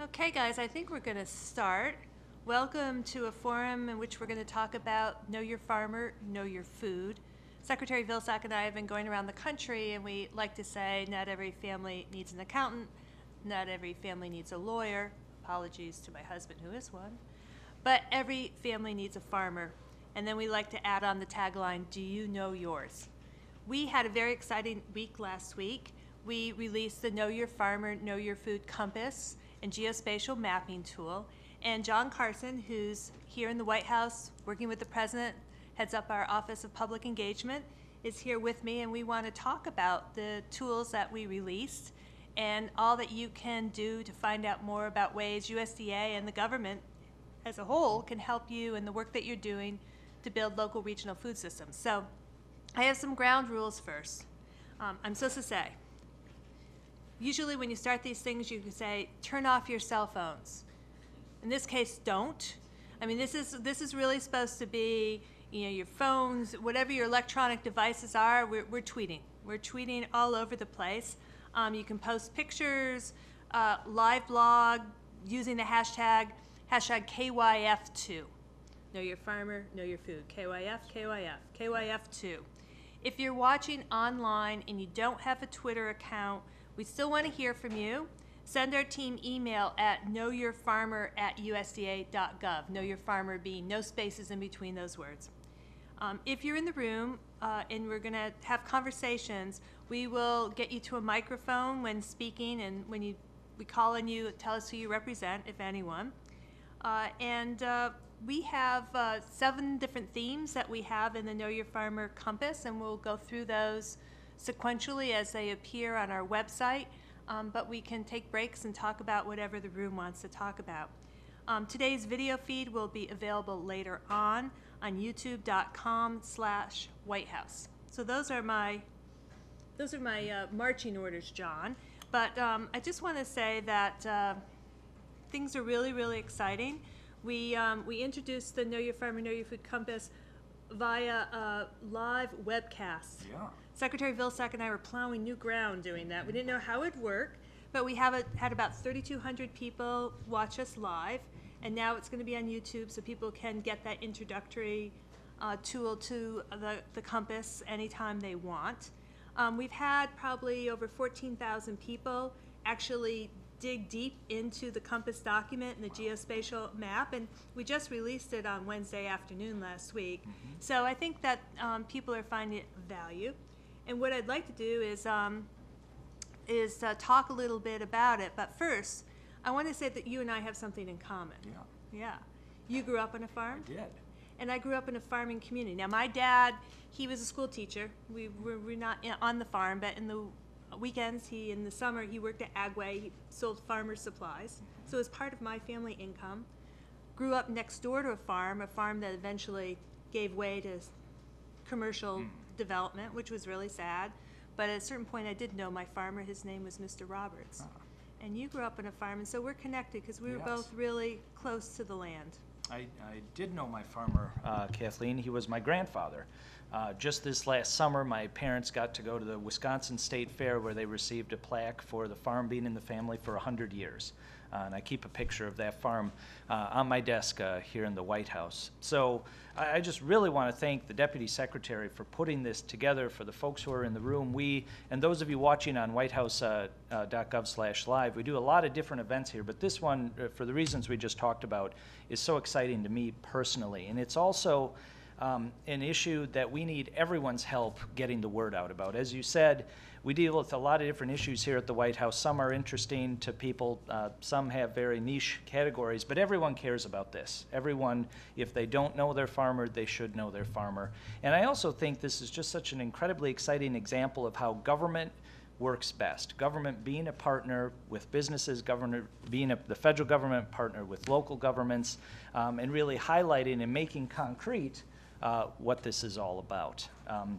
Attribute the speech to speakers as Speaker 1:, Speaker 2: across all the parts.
Speaker 1: Okay, guys, I think we're going to start. Welcome to a forum in which we're going to talk about Know Your Farmer, Know Your Food. Secretary Vilsack and I have been going around the country, and we like to say not every family needs an accountant, not every family needs a lawyer. Apologies to my husband, who is one. But every family needs a farmer. And then we like to add on the tagline Do you know yours? We had a very exciting week last week. We released the Know Your Farmer, Know Your Food Compass and Geospatial Mapping Tool. And Jon Carson, who's here in the White House working with the President, heads up our Office of Public Engagement, is here with me, and we want to talk about the tools that we released and all that you can do to find out more about ways USDA and the government as a whole can help you in the work that you're doing to build local regional food systems. So I have some ground rules first. Um, I'm supposed to say, usually when you start these things, you can say, turn off your cell phones. In this case, don't. I mean, this is, this is really supposed to be, you know, your phones, whatever your electronic devices are, we're, we're tweeting. We're tweeting all over the place. Um, you can post pictures, uh, live blog using the hashtag, hashtag KYF2. Know your farmer, know your food. KYF, KYF, KYF2. If you're watching online and you don't have a Twitter account, we still want to hear from you. Send our team email at knowyourfarmer at usda.gov. Know your farmer being no spaces in between those words. Um, if you're in the room uh, and we're going to have conversations, we will get you to a microphone when speaking, and when you we call on you, tell us who you represent, if anyone. Uh, and uh, we have uh, seven different themes that we have in the Know Your Farmer Compass, and we'll go through those sequentially as they appear on our website. Um, but we can take breaks and talk about whatever the room wants to talk about. Um, today's video feed will be available later on on youtube.com slash White House. So those are my those are my uh, marching orders, John. But um, I just want to say that uh, things are really, really exciting. We, um, we introduced the Know Your Farmer, Know Your Food Compass via a live webcast.
Speaker 2: Yeah.
Speaker 1: Secretary Vilsack and I were plowing new ground doing that. We didn't know how it'd work, but we have a, had about 3,200 people watch us live, and now it's going to be on YouTube so people can get that introductory uh, tool to the, the compass anytime they want. Um, we've had probably over 14,000 people actually dig deep into the compass document and the geospatial map, and we just released it on Wednesday afternoon last week. So I think that um, people are finding it value. And what I'd like to do is um, is uh, talk a little bit about it. But first, I want to say that you and I have something in common.
Speaker 2: Yeah.
Speaker 1: Yeah. You grew up on a farm?
Speaker 2: I did.
Speaker 1: and I grew up in a farming community. Now, my dad, he was a school teacher. We were, we're not in, on the farm, but in the weekends, he in the summer he worked at Agway. He sold farmer supplies, so was part of my family income. Grew up next door to a farm, a farm that eventually gave way to commercial development, which was really sad. But at a certain point, I did know my farmer. His name was Mr. Roberts. And you grew up in a farm, and so we're connected because we were
Speaker 2: Yes.
Speaker 1: both really close to the land.
Speaker 2: I, I did know my farmer, uh, Kathleen. He was my grandfather. Uh, just this last summer, my parents got to go to the Wisconsin State Fair where they received a plaque for the farm being in the family for 100 years. Uh, and I keep a picture of that farm uh, on my desk uh, here in the White House. So I, I just really want to thank the Deputy Secretary for putting this together for the folks who are in the room. We, and those of you watching on whitehouse.gov slash live, we do a lot of different events here, but this one, uh, for the reasons we just talked about, is so exciting to me personally. And it's also um, an issue that we need everyone's help getting the word out about. As you said, we deal with a lot of different issues here at the White House. Some are interesting to people, uh, some have very niche categories, but everyone cares about this. Everyone, if they don't know their farmer, they should know their farmer. And I also think this is just such an incredibly exciting example of how government works best. Government being a partner with businesses, government being a, the federal government partner with local governments, um, and really highlighting and making concrete uh, what this is all about. Um,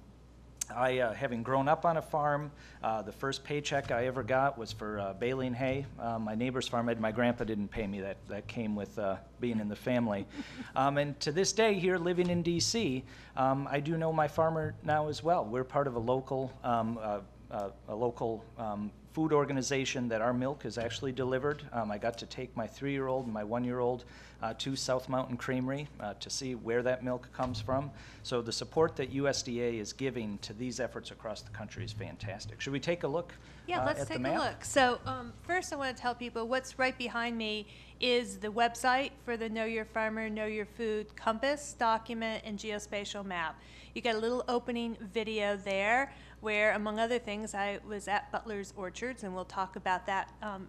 Speaker 2: I, uh, having grown up on a farm, uh, the first paycheck I ever got was for uh, baling hay. Uh, my neighbor's farm, my grandpa didn't pay me. That, that came with uh, being in the family. Um, and to this day, here living in D.C., um, I do know my farmer now as well. We're part of a local, um, uh, uh, a local um, food organization that our milk is actually delivered. Um, I got to take my three-year-old and my one-year-old uh, to South Mountain Creamery uh, to see where that milk comes from. So the support that USDA is giving to these efforts across the country is fantastic. Should we take a look
Speaker 1: Yeah,
Speaker 2: uh,
Speaker 1: let's take a look. So, um, first I want to tell people what's right behind me is the website for the Know Your Farmer, Know Your Food compass, document, and geospatial map. You got a little opening video there where, among other things, I was at Butler's Orchards, and we'll talk about that um,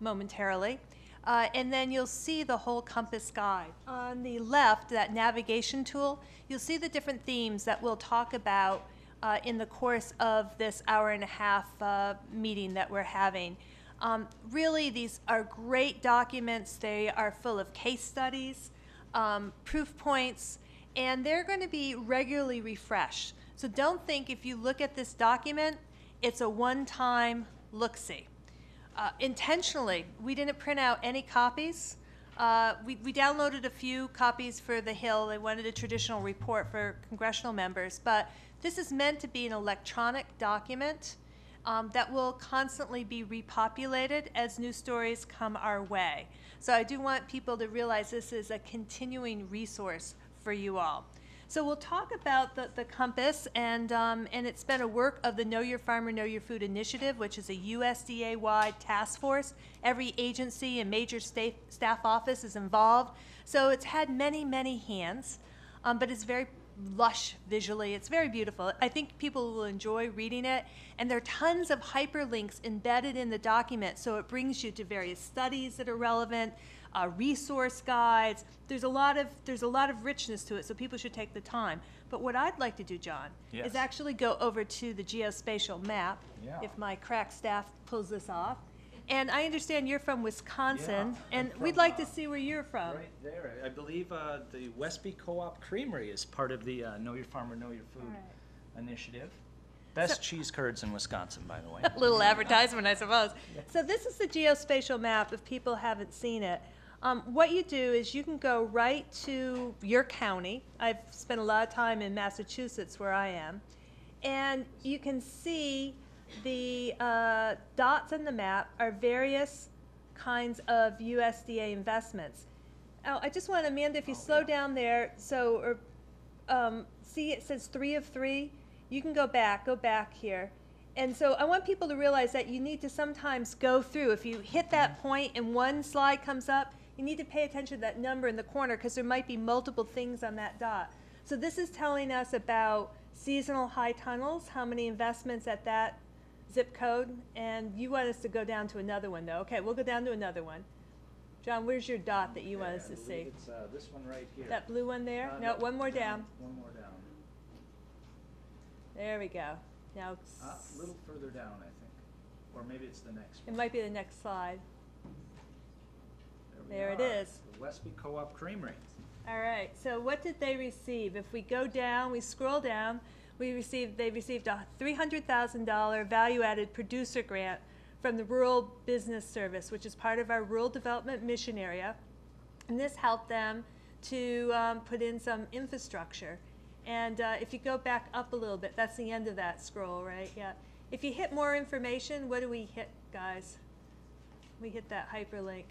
Speaker 1: momentarily. Uh, and then you'll see the whole compass guide. On the left, that navigation tool, you'll see the different themes that we'll talk about uh, in the course of this hour and a half uh, meeting that we're having. Um, really, these are great documents. They are full of case studies, um, proof points, and they're going to be regularly refreshed. So don't think if you look at this document, it's a one time look see. Uh, intentionally, we didn't print out any copies. Uh, we, we downloaded a few copies for the Hill. They wanted a traditional report for congressional members, but this is meant to be an electronic document um, that will constantly be repopulated as new stories come our way. So I do want people to realize this is a continuing resource for you all. So we'll talk about the, the compass, and, um, and it's been a work of the Know Your Farmer, Know Your Food initiative, which is a USDA-wide task force. Every agency and major state, staff office is involved. So it's had many, many hands, um, but it's very lush visually. It's very beautiful. I think people will enjoy reading it. And there are tons of hyperlinks embedded in the document, so it brings you to various studies that are relevant, uh, resource guides. There's a lot of there's a lot of richness to it, so people should take the time. But what I'd like to do, John,
Speaker 2: Yes.
Speaker 1: is actually go over to the geospatial map,
Speaker 2: Yeah.
Speaker 1: if my crack staff pulls this off. And I understand you're from Wisconsin,
Speaker 2: Yeah,
Speaker 1: and we'd like to
Speaker 2: uh,
Speaker 1: see where you're from.
Speaker 2: Right there. I believe uh, the Westby Co-op Creamery is part of the uh, Know Your Farmer, Know Your Food
Speaker 1: Right.
Speaker 2: initiative. Best
Speaker 1: So-
Speaker 2: cheese curds in Wisconsin, by the way.
Speaker 1: A little advertisement, I suppose. So this is the geospatial map, if people haven't seen it. Um, what you do is you can go right to your county. I've spent a lot of time in Massachusetts where I am. And you can see the uh, dots on the map are various kinds of USDA investments. Oh, I just want, Amanda, if you
Speaker 2: Oh,
Speaker 1: slow
Speaker 2: yeah.
Speaker 1: down there, so, or, um, see it says three of three? You can go back, go back here. And so I want people to realize that you need to sometimes go through. If you hit that point and one slide comes up, you need to pay attention to that number in the corner because there might be multiple things on that dot. So this is telling us about seasonal high tunnels, how many investments at that zip code, and you want us to go down to another one though. Okay, we'll go down to another one. John, where's your dot that you want us to see?
Speaker 2: It's uh, this one right here.
Speaker 1: That blue one there?
Speaker 2: Uh,
Speaker 1: No, one more down.
Speaker 2: One more down.
Speaker 1: There we go. Now,
Speaker 2: Uh, a little further down, I think. Or maybe it's the next
Speaker 1: it might be the next slide.
Speaker 2: We
Speaker 1: there it
Speaker 2: are,
Speaker 1: is.
Speaker 2: The Westby Co-op Creamery.
Speaker 1: All right, so what did they receive? If we go down, we scroll down, we received, they received a $300,000 value-added producer grant from the Rural Business Service, which is part of our rural development mission area. And this helped them to um, put in some infrastructure. And uh, if you go back up a little bit, that's the end of that scroll, right? Yeah. If you hit more information, what do we hit, guys? We hit that hyperlink.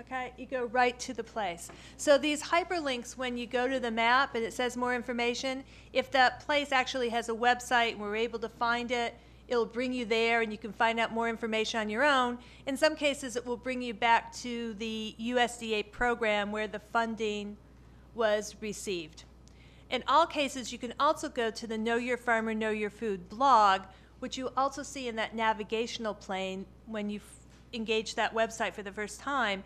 Speaker 1: Okay, you go right to the place. So these hyperlinks, when you go to the map and it says more information, if that place actually has a website and we're able to find it, it'll bring you there and you can find out more information on your own. In some cases, it will bring you back to the USDA program where the funding was received. In all cases, you can also go to the Know Your Farmer, Know Your Food blog, which you also see in that navigational plane when you engage that website for the first time.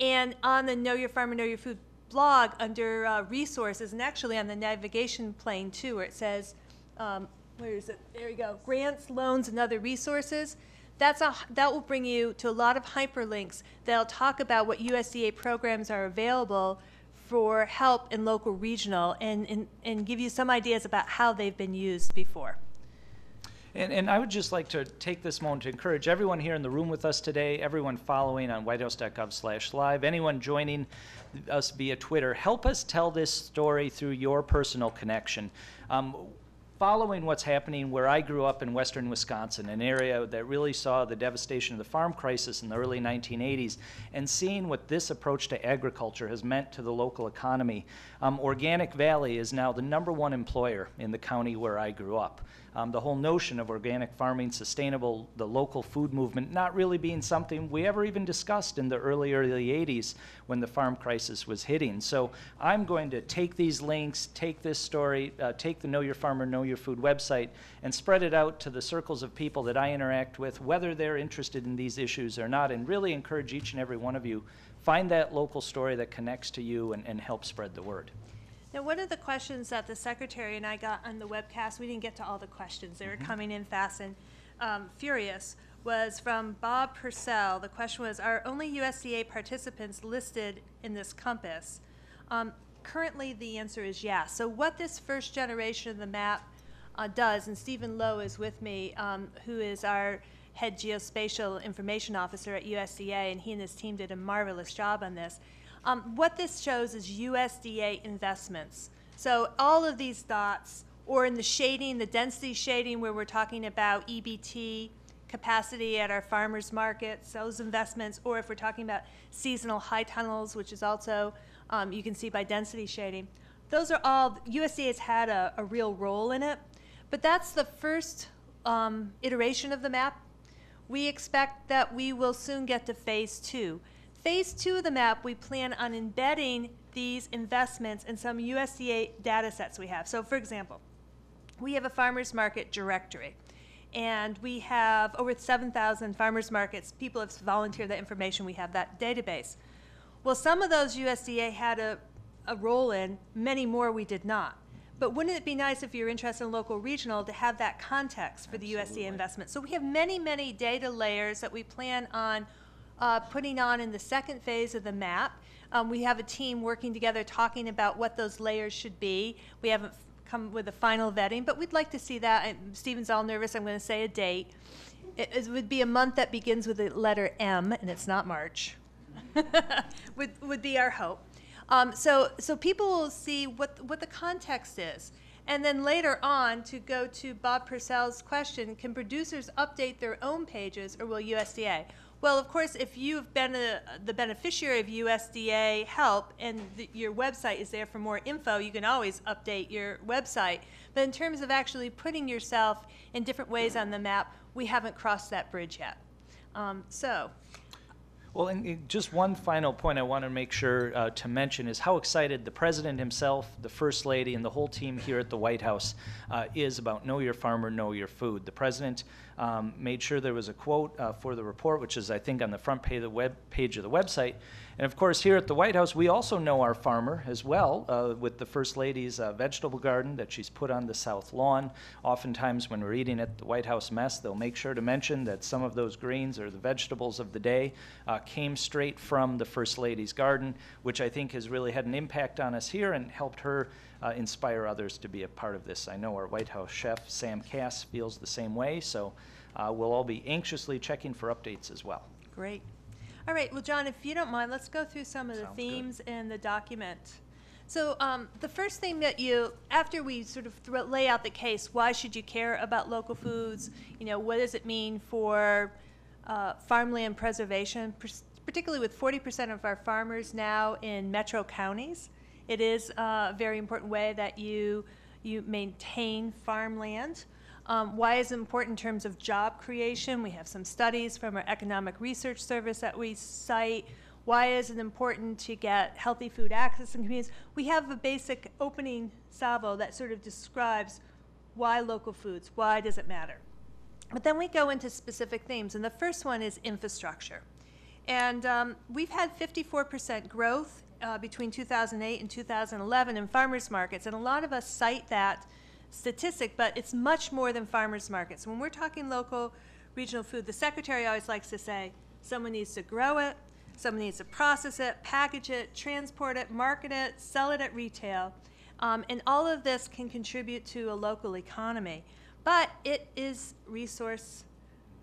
Speaker 1: And on the Know Your Farmer, Know Your Food blog, under uh, resources, and actually on the navigation plane too, where it says, um, where is it? There you go. Grants, loans, and other resources. That's a, that will bring you to a lot of hyperlinks that'll talk about what USDA programs are available for help in local regional and, and, and give you some ideas about how they've been used before.
Speaker 2: And, and I would just like to take this moment to encourage everyone here in the room with us today, everyone following on whitehouse.gov slash live, anyone joining us via Twitter, help us tell this story through your personal connection. Um, following what's happening where I grew up in western Wisconsin, an area that really saw the devastation of the farm crisis in the early 1980s, and seeing what this approach to agriculture has meant to the local economy. Um, Organic Valley is now the number one employer in the county where I grew up. Um, the whole notion of organic farming, sustainable, the local food movement, not really being something we ever even discussed in the early, early 80s when the farm crisis was hitting. So I'm going to take these links, take this story, uh, take the Know Your Farmer, Know Your Food website, and spread it out to the circles of people that I interact with, whether they're interested in these issues or not, and really encourage each and every one of you find that local story that connects to you and, and help spread the word.
Speaker 1: Now, one of the questions that the secretary and I got on the webcast, we didn't get to all the questions, they were coming in fast and um, furious, was from Bob Purcell. The question was, are only USDA participants listed in this compass? Um, Currently, the answer is yes. So what this first generation of the map uh, does, and Stephen Lowe is with me, um, who is our head geospatial information officer at USDA, and he and his team did a marvelous job on this. Um, what this shows is USDA investments. So all of these dots, or in the shading, the density shading, where we're talking about EBT capacity at our farmers markets, those investments, or if we're talking about seasonal high tunnels, which is also um, you can see by density shading. Those are all, USDA has had a, a real role in it, but that's the first um, iteration of the map. We expect that we will soon get to phase two. Phase two of the map, we plan on embedding these investments in some USDA data sets we have. So for example, we have a farmers market directory and we have over 7,000 farmers markets. People have volunteered that information. We have that database. Well, some of those USDA had a, a role in, many more we did not. But wouldn't it be nice if you're interested in local regional to have that context for the USDA investment? So we have many, many data layers that we plan on uh, putting on in the second phase of the map. Um, we have a team working together talking about what those layers should be. We haven't come with a final vetting, but we'd like to see that. And Stephen's all nervous. I'm going to say a date. It, it would be a month that begins with the letter M, and it's not March. would, would be our hope. Um, so, so people will see what, what the context is. And then later on, to go to Bob Purcell's question, can producers update their own pages or will USDA? Well, of course, if you've been a, the beneficiary of USDA help and the, your website is there for more info, you can always update your website. But in terms of actually putting yourself in different ways on the map, we haven't crossed that bridge yet. Um, so,
Speaker 2: Well, and just one final point I want to make sure uh, to mention is how excited the president himself, the first lady, and the whole team here at the White House uh, is about Know Your Farmer, Know Your Food. The president um, made sure there was a quote uh, for the report, which is, I think, on the front page of the web page of the website. And of course, here at the White House, we also know our farmer as well, uh, with the first lady's uh, vegetable garden that she's put on the south lawn. Oftentimes, when we're eating at the White House mess, they'll make sure to mention that some of those greens or the vegetables of the day uh, came straight from the first lady's garden, which I think has really had an impact on us here and helped her uh, inspire others to be a part of this. I know our White House chef, Sam Kass, feels the same way, so uh, we'll all be anxiously checking for updates as well.
Speaker 1: Great. All right, well, John, if you don't mind, let's go through some of the
Speaker 2: Sounds good.
Speaker 1: themes in the document. So um, the first thing that you, after we sort of thro- lay out the case, why should you care about local foods? You know, what does it mean for uh, farmland preservation, pers- particularly with 40% of our farmers now in metro counties? It is uh, a very important way that you you maintain farmland. Um, why is it important in terms of job creation? We have some studies from our Economic Research Service that we cite. Why is it important to get healthy food access in communities? We have a basic opening salvo that sort of describes why local foods, why does it matter? But then we go into specific themes, and the first one is infrastructure. And um, we've had 54% growth uh, between 2008 and 2011 in farmers markets, and a lot of us cite that statistic, but it's much more than farmers markets. When we're talking local regional food, the secretary always likes to say someone needs to grow it, someone needs to process it, package it, transport it, market it, sell it at retail. Um, and all of this can contribute to a local economy. But it is resource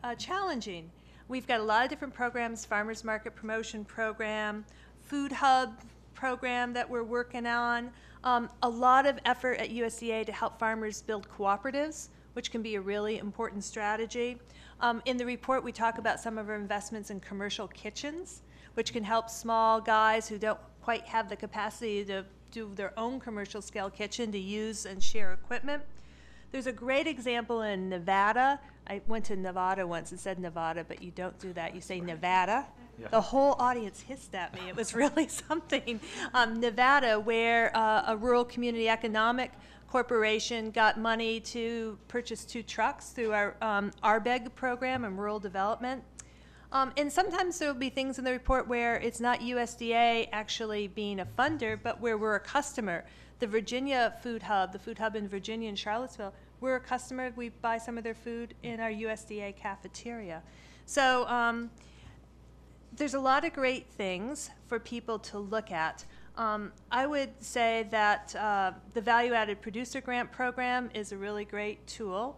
Speaker 1: uh, challenging. We've got a lot of different programs, farmers market promotion program, food hub program that we're working on. Um, a lot of effort at USDA to help farmers build cooperatives, which can be a really important strategy. Um, in the report, we talk about some of our investments in commercial kitchens, which can help small guys who don't quite have the capacity to do their own commercial scale kitchen to use and share equipment. There's a great example in Nevada. I went to Nevada once and said Nevada, but you don't do that. You say Nevada. The whole audience hissed at me. It was really something. Um, Nevada, where uh, a rural community economic corporation got money to purchase two trucks through our um, RBEG program and rural development. Um, and sometimes there will be things in the report where it's not USDA actually being a funder, but where we're a customer. The Virginia Food Hub, the Food Hub in Virginia and Charlottesville, we're a customer. We buy some of their food in our USDA cafeteria. So um, there's a lot of great things for people to look at. Um, I would say that uh, the Value Added Producer Grant Program is a really great tool.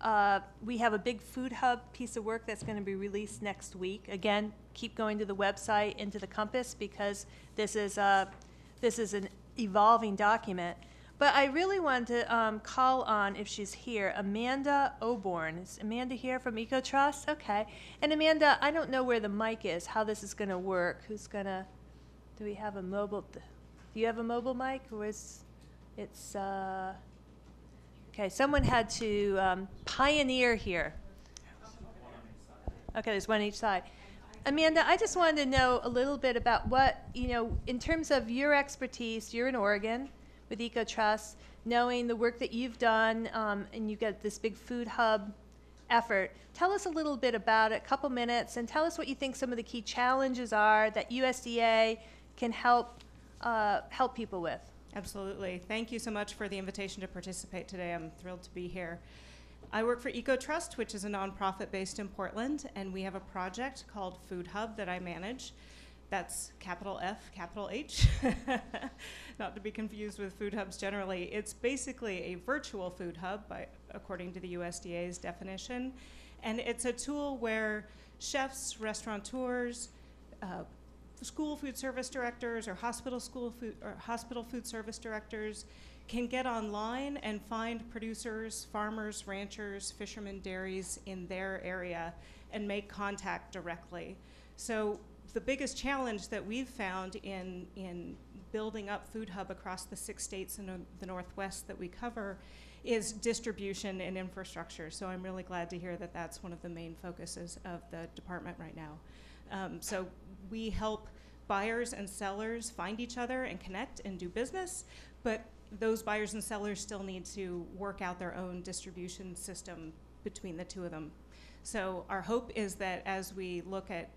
Speaker 1: Uh, we have a big food hub piece of work that's going to be released next week. Again, keep going to the website into the Compass because this is a, this is an evolving document. But I really want to um, call on, if she's here, Amanda Oborne. Is Amanda here from EcoTrust? Okay. And Amanda, I don't know where the mic is, how this is going to work. Who's going to, do we have a mobile, do you have a mobile mic or is, it's, uh, okay, someone had to um, pioneer here. Okay, there's one each side. Amanda, I just wanted to know a little bit about what, you know, in terms of your expertise, you're in Oregon with EcoTrust, knowing the work that you've done, um, and you've got this big food hub effort. Tell us a little bit about it, a couple minutes, and tell us what you think some of the key challenges are that USDA can help uh, help people with.
Speaker 3: Absolutely. Thank you so much for the invitation to participate today. I'm thrilled to be here. I work for EcoTrust, which is a nonprofit based in Portland, and we have a project called Food Hub that I manage. That's capital F, capital H, not to be confused with food hubs generally. It's basically a virtual food hub, by, according to the USDA's definition, and it's a tool where chefs, restaurateurs, uh, school food service directors or hospital school food or hospital food service directors can get online and find producers, farmers, ranchers, fishermen, dairies in their area and make contact directly. So the biggest challenge that we've found in in building up Food Hub across the six states in the Northwest that we cover is distribution and infrastructure. So I'm really glad to hear that that's one of the main focuses of the department right now. Um, so we help buyers and sellers find each other and connect and do business, but those buyers and sellers still need to work out their own distribution system between the two of them. So our hope is that as we look at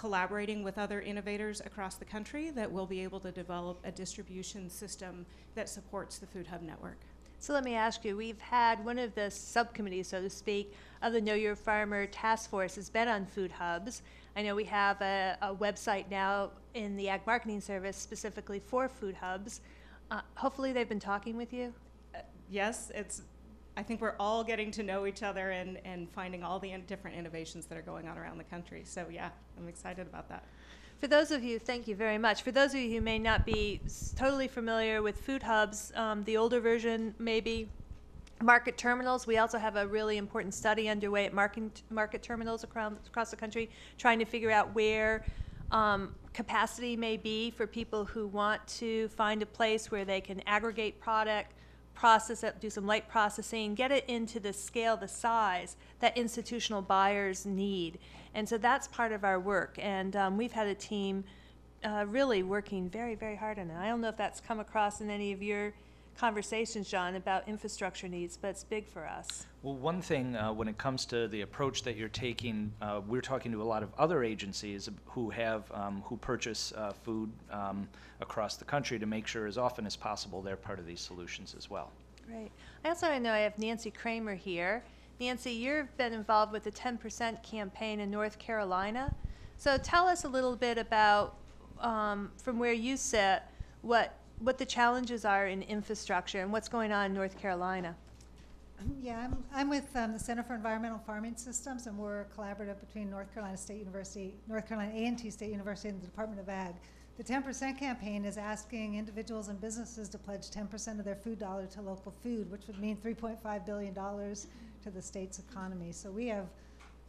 Speaker 3: collaborating with other innovators across the country, that we'll be able to develop a distribution system that supports the Food Hub network.
Speaker 1: So let me ask you, we've had one of the subcommittees, so to speak, of the Know Your Farmer Task Force has been on food hubs. I know we have a, a website now in the Ag Marketing Service specifically for food hubs. Uh, hopefully they've been talking with you.
Speaker 3: Yes, it's, I think we're all getting to know each other and, and finding all the in- different innovations that are going on around the country. So yeah, I'm excited about that.
Speaker 1: For those of you, thank you very much. For those of you who may not be totally familiar with food hubs, um, the older version maybe market terminals. We also have a really important study underway at market, market terminals across, across the country, trying to figure out where um, capacity may be for people who want to find a place where they can aggregate product, process it, do some light processing, get it into the scale, the size that institutional buyers need. And so that's part of our work. And um, we've had a team uh, really working very, very hard on it. I don't know if that's come across in any of your conversations, John, about infrastructure needs, but it's big for us.
Speaker 2: Well, one thing, uh, when it comes to the approach that you're taking, uh, we're talking to a lot of other agencies who have, um, who purchase uh, food um, across the country to make sure as often as possible they're part of these solutions as well.
Speaker 1: Great. I also know I have Nancy Creamer here. Nancy, you've been involved with the 10% campaign in North Carolina. So tell us a little bit about, um, from where you sit, what, what the challenges are in infrastructure and what's going on in North Carolina.
Speaker 4: Yeah, I'm, I'm with um, the Center for Environmental Farming Systems, and we're a collaborative between North Carolina State University, North Carolina A&T State University, and the Department of Ag The ten percent campaign is asking individuals and businesses to pledge ten percent of their food dollar to local food, which would mean three point five billion dollars to the state's economy. So we have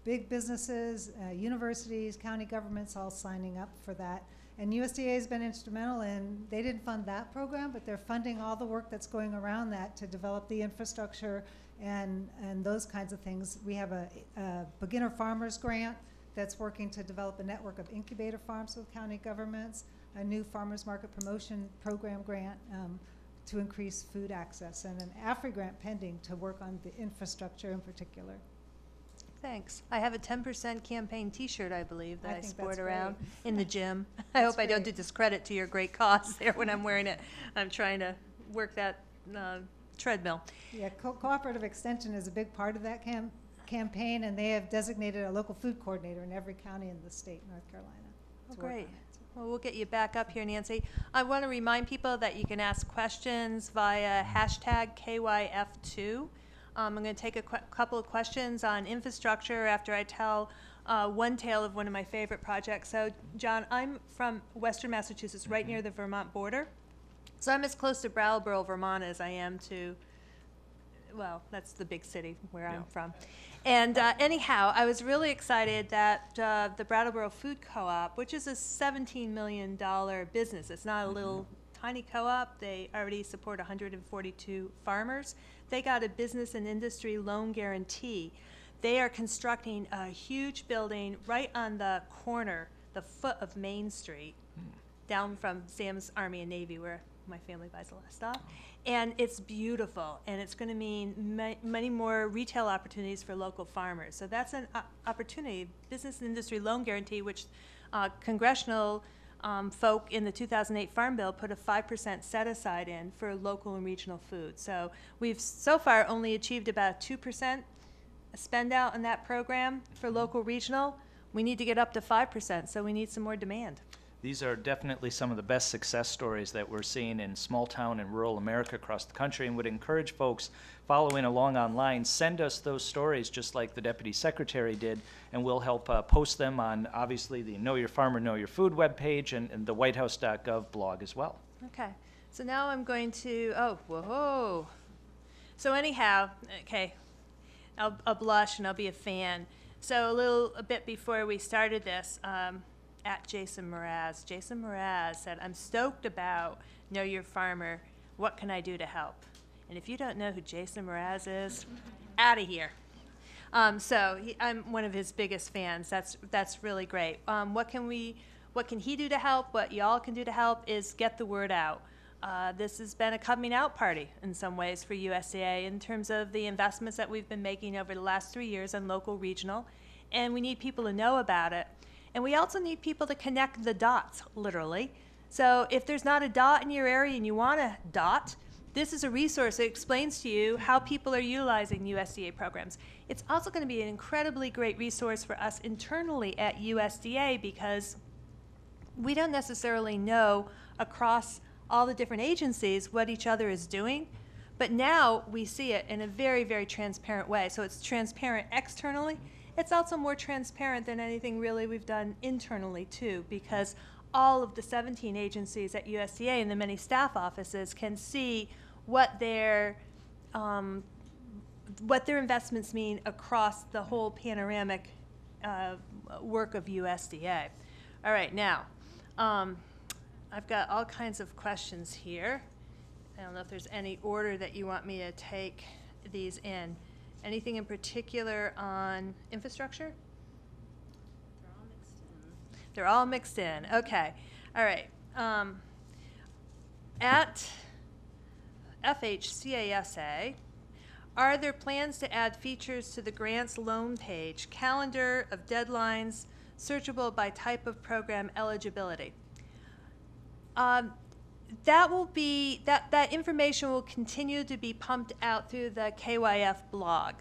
Speaker 4: big businesses, uh, universities, county governments all signing up for that. And USDA has been instrumental in, they didn't fund that program, but they're funding all the work that's going around that to develop the infrastructure and, and those kinds of things. We have a, a beginner farmers grant that's working to develop a network of incubator farms with county governments, a new farmers market promotion program grant um, to increase food access, and an AFRI grant pending to work on the infrastructure in particular.
Speaker 1: Thanks. I have a ten percent campaign T-shirt, I believe,
Speaker 4: I
Speaker 1: that I
Speaker 4: think
Speaker 1: sport
Speaker 4: that's
Speaker 1: around in the gym. I
Speaker 4: That's
Speaker 1: hope I don't do
Speaker 4: great.
Speaker 1: discredit to your great cause there when I'm wearing it. I'm trying to work that uh, treadmill.
Speaker 4: Yeah, Co- Cooperative Extension is a big part of that cam- campaign, and they have designated a local food coordinator in every county in the state, North Carolina.
Speaker 1: Oh,
Speaker 4: to work on
Speaker 1: great.
Speaker 4: it.
Speaker 1: Well, we'll get you back up here, Nancy. I want to remind people that you can ask questions via hashtag KYF2. Um, I'm going to take a couple of questions on infrastructure after I tell uh, one tale of one of my favorite projects. So, John, I'm from Western Massachusetts, right near the Vermont border. So I'm as close to Brattleboro, Vermont as I am to, well, that's the big city where I'm from. And uh, anyhow, I was really excited that uh, the Brattleboro Food Co-op, which is a $17 million business, it's not a little tiny co-op. They already support 142 farmers. They got a business and industry loan guarantee. They are constructing a huge building right on the corner, the foot of Main Street down from Sam's Army and Navy, where my family buys a lot of stuff. And it's beautiful, and it's going to mean ma- many more retail opportunities for local farmers. So that's an o- opportunity, business and industry loan guarantee, which uh, congressional um, folk in the 2008 Farm Bill put a 5% set aside in for local and regional food. So we've so far only achieved about 2% spend out in that program for local regional. We need to get up to 5%, so we need some more demand.
Speaker 2: These are definitely some of the best success stories that we're seeing in small town and rural America across the country and would encourage folks following along online, send us those stories just like the deputy secretary did, and we'll help uh, post them on obviously the Know Your Farmer, Know Your Food webpage and, and the whitehouse.gov blog as well.
Speaker 1: Okay, so now I'm going to, oh, whoa. So anyhow, okay, I'll, I'll blush and I'll be a fan. So a little, a bit before we started this, um, at Jason Mraz, Jason Mraz said, I'm stoked about Know Your Farmer. What can I do to help? And if you don't know who Jason Mraz is, out of here. Um, so he, I'm one of his biggest fans. That's that's really great. Um, what can we, what can he do to help? What y'all can do to help is get the word out. Uh, this has been a coming out party in some ways for USDA in terms of the investments that we've been making over the last three years on local, regional, and we need people to know about it. And we also need people to connect the dots, literally. So if there's not a dot in your area and you want a dot, this is a resource that explains to you how people are utilizing USDA programs. It's also going to be an incredibly great resource for us internally at USDA because we don't necessarily know across all the different agencies what each other is doing. But now we see it in a very, very transparent way. So it's transparent externally. It's also more transparent than anything really we've done internally, too, because all of the 17 agencies at USDA and the many staff offices can see what their um, what their investments mean across the whole panoramic uh, work of USDA. All right, now, um, I've got all kinds of questions here. I don't know if there's any order that you want me to take these in. Anything in particular on infrastructure? They're all mixed in. They're all mixed in. Okay. All right. Um, at FHCASA, are there plans to add features to the grants loan page, calendar of deadlines, searchable by type of program eligibility? Um, that will be that that information will continue to be pumped out through the KYF blog.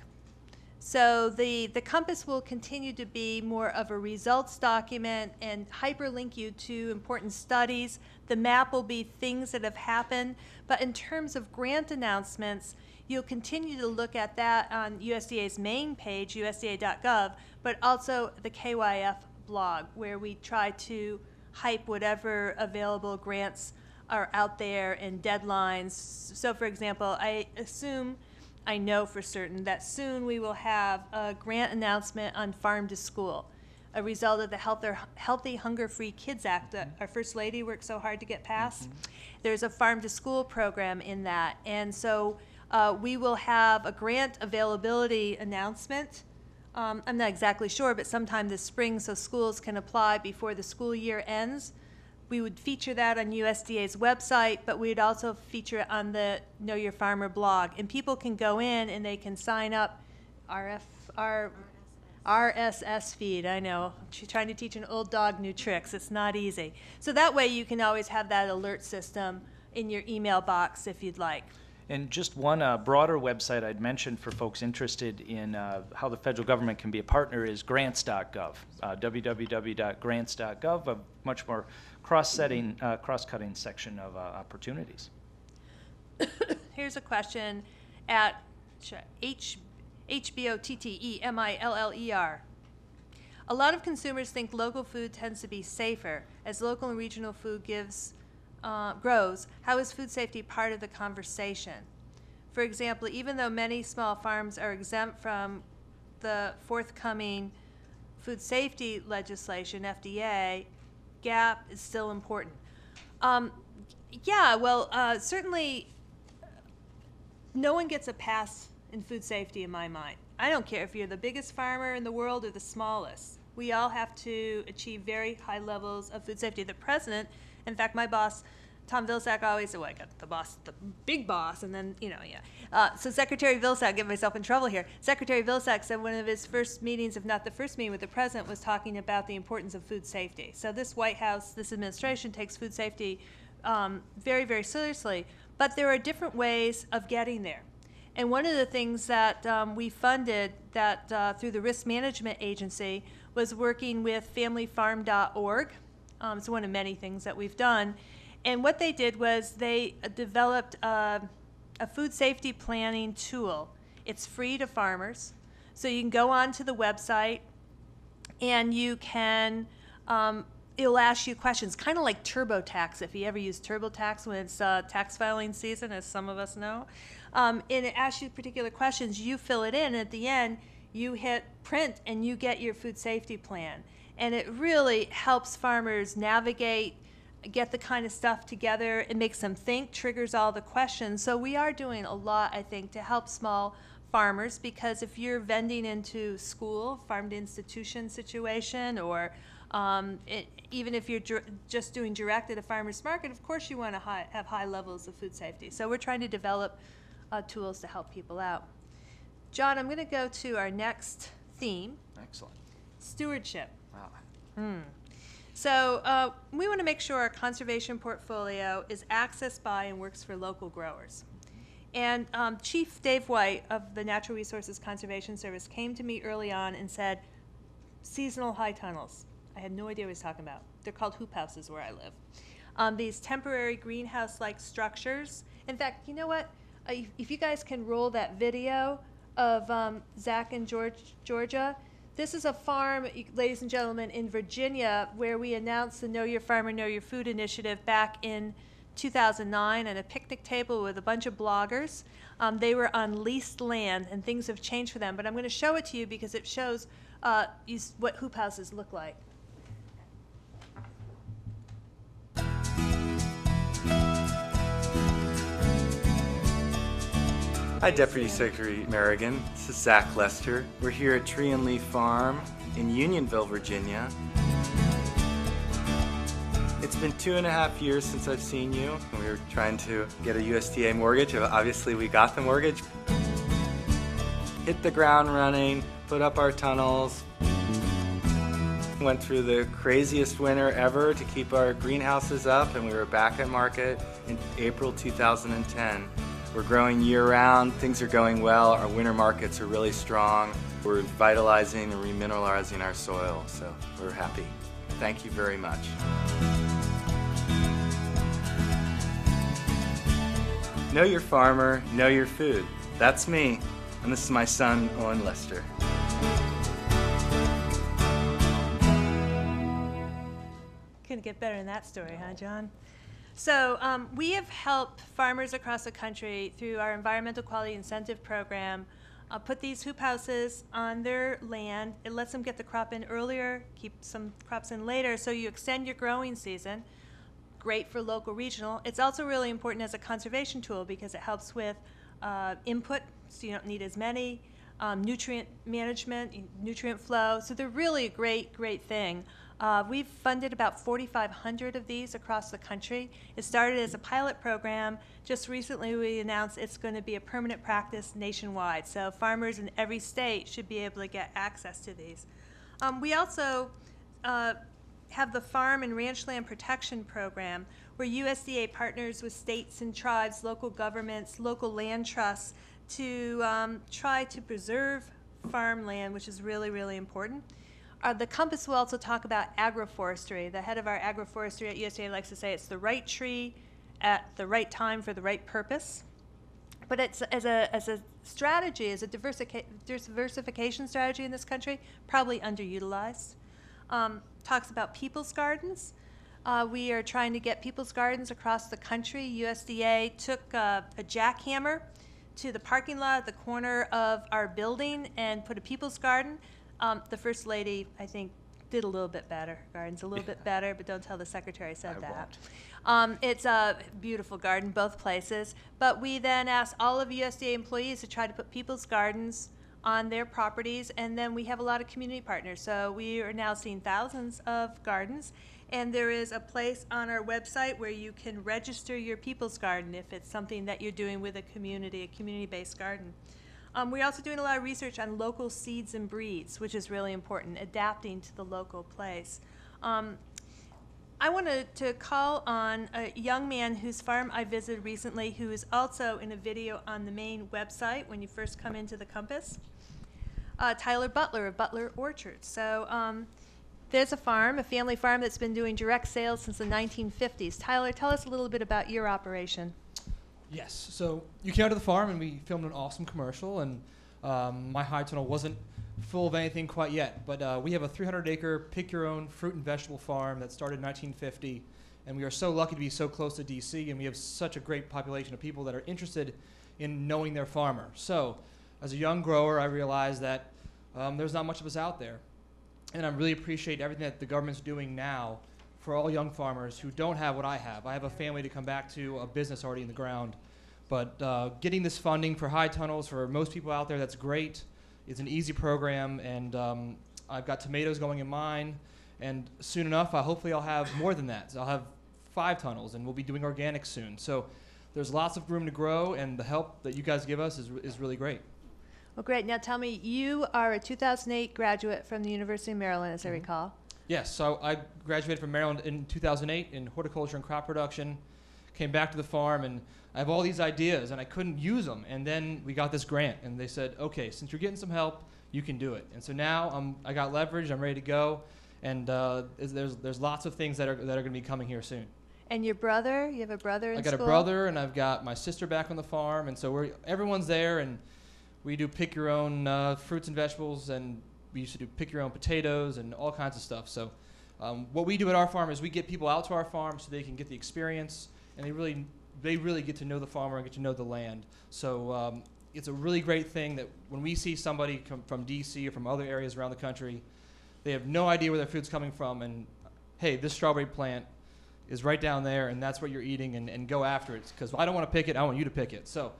Speaker 1: So the, the compass will continue to be more of a results document and hyperlink you to important studies. The map will be things that have happened. But in terms of grant announcements, you'll continue to look at that on USDA's main page, usda.gov, but also the KYF blog, where we try to hype whatever available grants are out there and deadlines. So, for example, I assume, I know for certain that soon we will have a grant announcement on farm to school, a result of the Healthy, Healthy Hunger Free Kids Act that our First Lady worked so hard to get passed. There's a farm to school program in that. And so uh, we will have a grant availability announcement. Um, I'm not exactly sure, but sometime this spring so schools can apply before the school year ends. We would feature that on USDA's website, but we'd also feature it on the Know Your Farmer blog. And people can go in and they can sign up RF, R, RSS feed, I know. She's trying to teach an old dog new tricks. It's not easy. So that way you can always have that alert system in your email box if you'd like.
Speaker 2: And just one uh, broader website I'd mention for folks interested in uh, how the federal government can be a partner is grants.gov, uh, www.grants.gov, a much more cross-setting, uh, cross-cutting section of uh, opportunities.
Speaker 1: Here's a question at H, H-B-O-T-T-E-M-I-L-L-E-R. A lot of consumers think local food tends to be safer as local and regional food gives, uh, grows. How is food safety part of the conversation? For example, even though many small farms are exempt from the forthcoming food safety legislation, FDA, GAP is still important. Um, yeah, well, uh, certainly no one gets a pass in food safety in my mind. I don't care if you're the biggest farmer in the world or the smallest. We all have to achieve very high levels of food safety. The president, in fact, my boss, Tom Vilsack, always said, well, I got the boss, the big boss, and then, you know, yeah. Uh, so Secretary Vilsack, get myself in trouble here. Secretary Vilsack said one of his first meetings, if not the first meeting with the president, was talking about the importance of food safety. So this White House, this administration takes food safety um, very, very seriously. But there are different ways of getting there. And one of the things that um, we funded that uh, through the Risk Management Agency was working with FamilyFarmed.org. Um, it's one of many things that we've done. And what they did was they developed a, a food safety planning tool. It's free to farmers. So you can go onto the website and you can um, it'll ask you questions, kind of like TurboTax, if you ever use TurboTax when it's uh, tax filing season, as some of us know. Um, and it asks you particular questions, you fill it in, and at the end, you hit print and you get your food safety plan. And it really helps farmers navigate, get the kind of stuff together. It makes them think, triggers all the questions. So we are doing a lot, I think, to help small farmers because if you're vending into school, farm to institution situation, or um, it, even if you're just doing direct at a farmer's market, of course you want to hi- have high levels of food safety. So we're trying to develop uh, tools to help people out. John, I'm going to go to our next theme
Speaker 2: Excellent.
Speaker 1: stewardship.
Speaker 2: Wow.
Speaker 1: So uh, we want to make sure our conservation portfolio is accessed by and works for local growers. And um, Chief Dave White of the Natural Resources Conservation Service came to me early on and said, seasonal high tunnels. I had no idea what he was talking about. They're called hoop houses where I live. Um, these temporary greenhouse-like structures. In fact, you know what? Uh, if- if you guys can roll that video of um, Zach and George, Georgia, this is a farm, ladies and gentlemen, in Virginia where we announced the Know Your Farmer, Know Your Food initiative back in 2009 at a picnic table with a bunch of bloggers. Um, they were on leased land and things have changed for them. But I'm going to show it to you because it shows uh, what hoop houses look like.
Speaker 5: Hi, Deputy Secretary Merrigan. This is Zach Lester. We're here at Tree and Leaf Farm in Unionville, Virginia. It's been two and a half years since I've seen you. We were trying to get a USDA mortgage. Obviously, we got the mortgage. Hit the ground running, put up our tunnels. Went through the craziest winter ever to keep our greenhouses up, and we were back at market in April 2010. We're growing year round, things are going well, our winter markets are really strong. We're vitalizing and remineralizing our soil, so we're happy. Thank you very much. Know your farmer, know your food. That's me, and this is my son, Owen Lester.
Speaker 1: Couldn't get better than that story, huh, John? So um, we have helped farmers across the country through our environmental quality incentive program uh, put these hoop houses on their land. It lets them get the crop in earlier, keep some crops in later, so you extend your growing season. Great for local regional. It's also really important as a conservation tool because it helps with uh, input, so you don't need as many, um, nutrient management, nutrient flow. So they're really a great, great thing. Uh, we've funded about 4,500 of these across the country. It started as a pilot program. Just recently, we announced it's going to be a permanent practice nationwide. So farmers in every state should be able to get access to these. Um, we also uh, have the Farm and Ranch Land Protection Program, where USDA partners with states and tribes, local governments, local land trusts to um, try to preserve farmland, which is really, really important. Uh, the compass will also talk about agroforestry. The head of our agroforestry at USDA likes to say it's the right tree at the right time for the right purpose. But it's as a as a strategy, as a diversica- diversification strategy in this country, probably underutilized. Um, talks about people's gardens. Uh, we are trying to get people's gardens across the country. USDA took uh, a jackhammer to the parking lot at the corner of our building and put a people's garden. Um, the first lady, I think, did a little bit better. Garden's a little bit better, but don't tell the secretary I said
Speaker 2: I
Speaker 1: that. Um, it's a beautiful garden, both places. But we then asked all of USDA employees to try to put people's gardens on their properties, and then we have a lot of community partners. So we are now seeing thousands of gardens, and there is a place on our website where you can register your people's garden if it's something that you're doing with a community, a community-based garden. Um, we're also doing a lot of research on local seeds and breeds, which is really important, adapting to the local place. Um, I wanted to call on a young man whose farm I visited recently, who is also in a video on the main website when you first come into the Compass. Uh, Tyler Butler of Butler Orchard. So um, there's a farm, a family farm that's been doing direct sales since the 1950s. Tyler, tell us a little bit about your operation.
Speaker 6: Yes. So you came out to the farm and we filmed an awesome commercial, and um, my high tunnel wasn't full of anything quite yet, but uh, we have a 300 acre pick your own fruit and vegetable farm that started in 1950, and we are so lucky to be so close to DC, and we have such a great population of people that are interested in knowing their farmer. So, as a young grower, I realized that um, there's not much of us out there, and I really appreciate everything that the government's doing now for all young farmers who don't have what I have. I have a family to come back to, a business already in the ground. But uh, getting this funding for high tunnels for most people out there, that's great. It's an easy program, and um, I've got tomatoes going in mine. And soon enough, I hopefully I'll have more than that. So I'll have five tunnels, and we'll be doing organic soon. So there's lots of room to grow, and the help that you guys give us is, is really great.
Speaker 1: Well, great. Now tell me, you are a 2008 graduate from the University of Maryland, as I recall.
Speaker 6: Yes, so I graduated from Maryland in 2008 in horticulture and crop production. Came back to the farm and I have all these ideas and I couldn't use them. And then we got this grant and they said, okay, since you're getting some help, you can do it. And so now I'm, I got leverage, I'm ready to go. And uh, there's, there's lots of things that are, that are going to be coming here soon.
Speaker 1: And your brother, you have a brother
Speaker 6: I got
Speaker 1: school?
Speaker 6: a brother and I've got my sister back on the farm. And so we're, everyone's there and we do pick your own uh, fruits and vegetables and we used to do pick your own potatoes and all kinds of stuff. So um, what we do at our farm is we get people out to our farm so they can get the experience and they really they really get to know the farmer and get to know the land. So um, it's a really great thing that when we see somebody come from DC or from other areas around the country, they have no idea where their food's coming from and hey, this strawberry plant is right down there and that's what you're eating and, and go after it because I don't want to pick it, I want you to pick it. So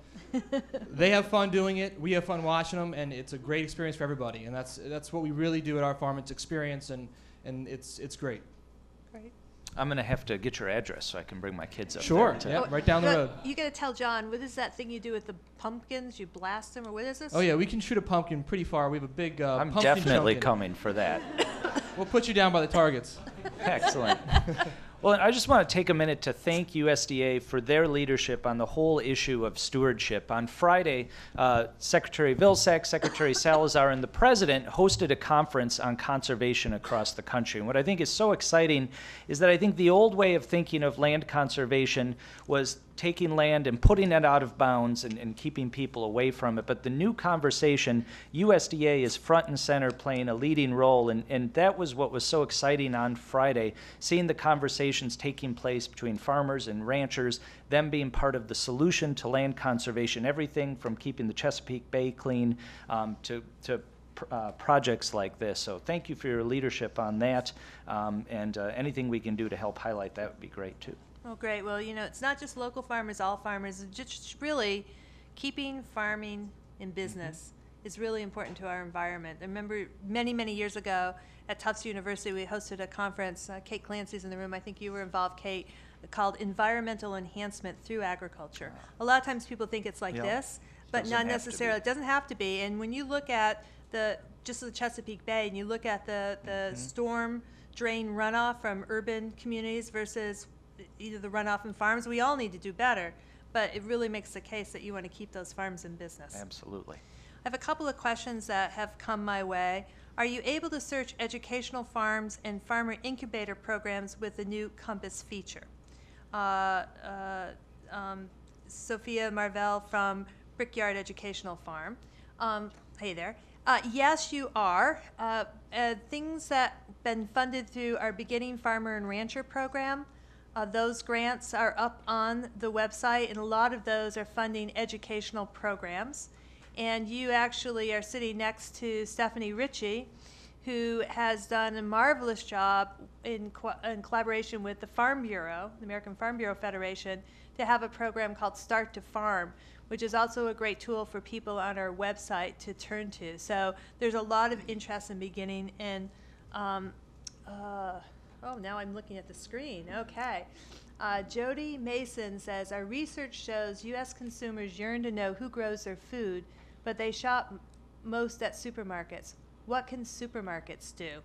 Speaker 6: they have fun doing it. We have fun watching them, and it's a great experience for everybody. And that's that's what we really do at our farm. It's experience, and and it's it's great.
Speaker 1: Great.
Speaker 2: I'm gonna have to get your address so I can bring my kids up.
Speaker 6: Sure.
Speaker 2: There to-
Speaker 6: Yeah, right down the road.
Speaker 1: You gotta tell John, what is that thing you do with the pumpkins? You blast them, or what is this?
Speaker 6: Oh yeah, we can shoot a pumpkin pretty far. We have a big. Uh,
Speaker 2: I'm
Speaker 6: pumpkin
Speaker 2: definitely
Speaker 6: chunk
Speaker 2: coming for that.
Speaker 6: We'll put you down by the targets.
Speaker 2: Excellent. Well, I just want to take a minute to thank USDA for their leadership on the whole issue of stewardship. On Friday, uh, Secretary Vilsack, Secretary Salazar, and the President hosted a conference on conservation across the country. And what I think is so exciting is that I think the old way of thinking of land conservation was taking land and putting it out of bounds and, and keeping people away from it. But the new conversation, USDA is front and center playing a leading role. And, and that was what was so exciting on Friday, seeing the conversations taking place between farmers and ranchers, them being part of the solution to land conservation, everything from keeping the Chesapeake Bay clean um, to, to uh, projects like this. So thank you for your leadership on that. Um, and uh, anything we can do to help highlight that would be great too.
Speaker 1: Oh, great. Well, you know, it's not just local farmers, all farmers. It's Just really keeping farming in business is really important to our environment. I remember many, many years ago at Tufts University, we hosted a conference. Uh, Kate Clancy's in the room. I think you were involved, Kate, called Environmental Enhancement Through Agriculture. A lot of times people think it's like
Speaker 2: Yeah.
Speaker 1: this, but
Speaker 2: Doesn't
Speaker 1: not
Speaker 2: have to
Speaker 1: necessarily.
Speaker 2: be.
Speaker 1: It doesn't have to be. And when you look at the just the Chesapeake Bay and you look at the, the
Speaker 2: Mm-hmm.
Speaker 1: storm drain runoff from urban communities versus either the runoff in farms, we all need to do better. But it really makes the case that you want to keep those farms in business.
Speaker 2: Absolutely.
Speaker 1: I have a couple of questions that have come my way. Are you able to search educational farms and farmer incubator programs with the new Compass feature? Uh, uh, um, Sophia Maravell from Brickyard Educational Farm. Um, hey there. Uh, yes, you are. Uh, uh, things that been funded through our Beginning Farmer and Rancher program. Uh, those grants are up on the website, and a lot of those are funding educational programs. And you actually are sitting next to Stephanie Ritchie, who has done a marvelous job in, co- in collaboration with the Farm Bureau, the American Farm Bureau Federation, to have a program called Start to Farm, which is also a great tool for people on our website to turn to. So there's a lot of interest in beginning and um, uh, oh, now I'm looking at the screen. Okay. Uh, Jody Mason says Our research shows U.S. consumers yearn to know who grows their food, but they shop most at supermarkets. What can supermarkets do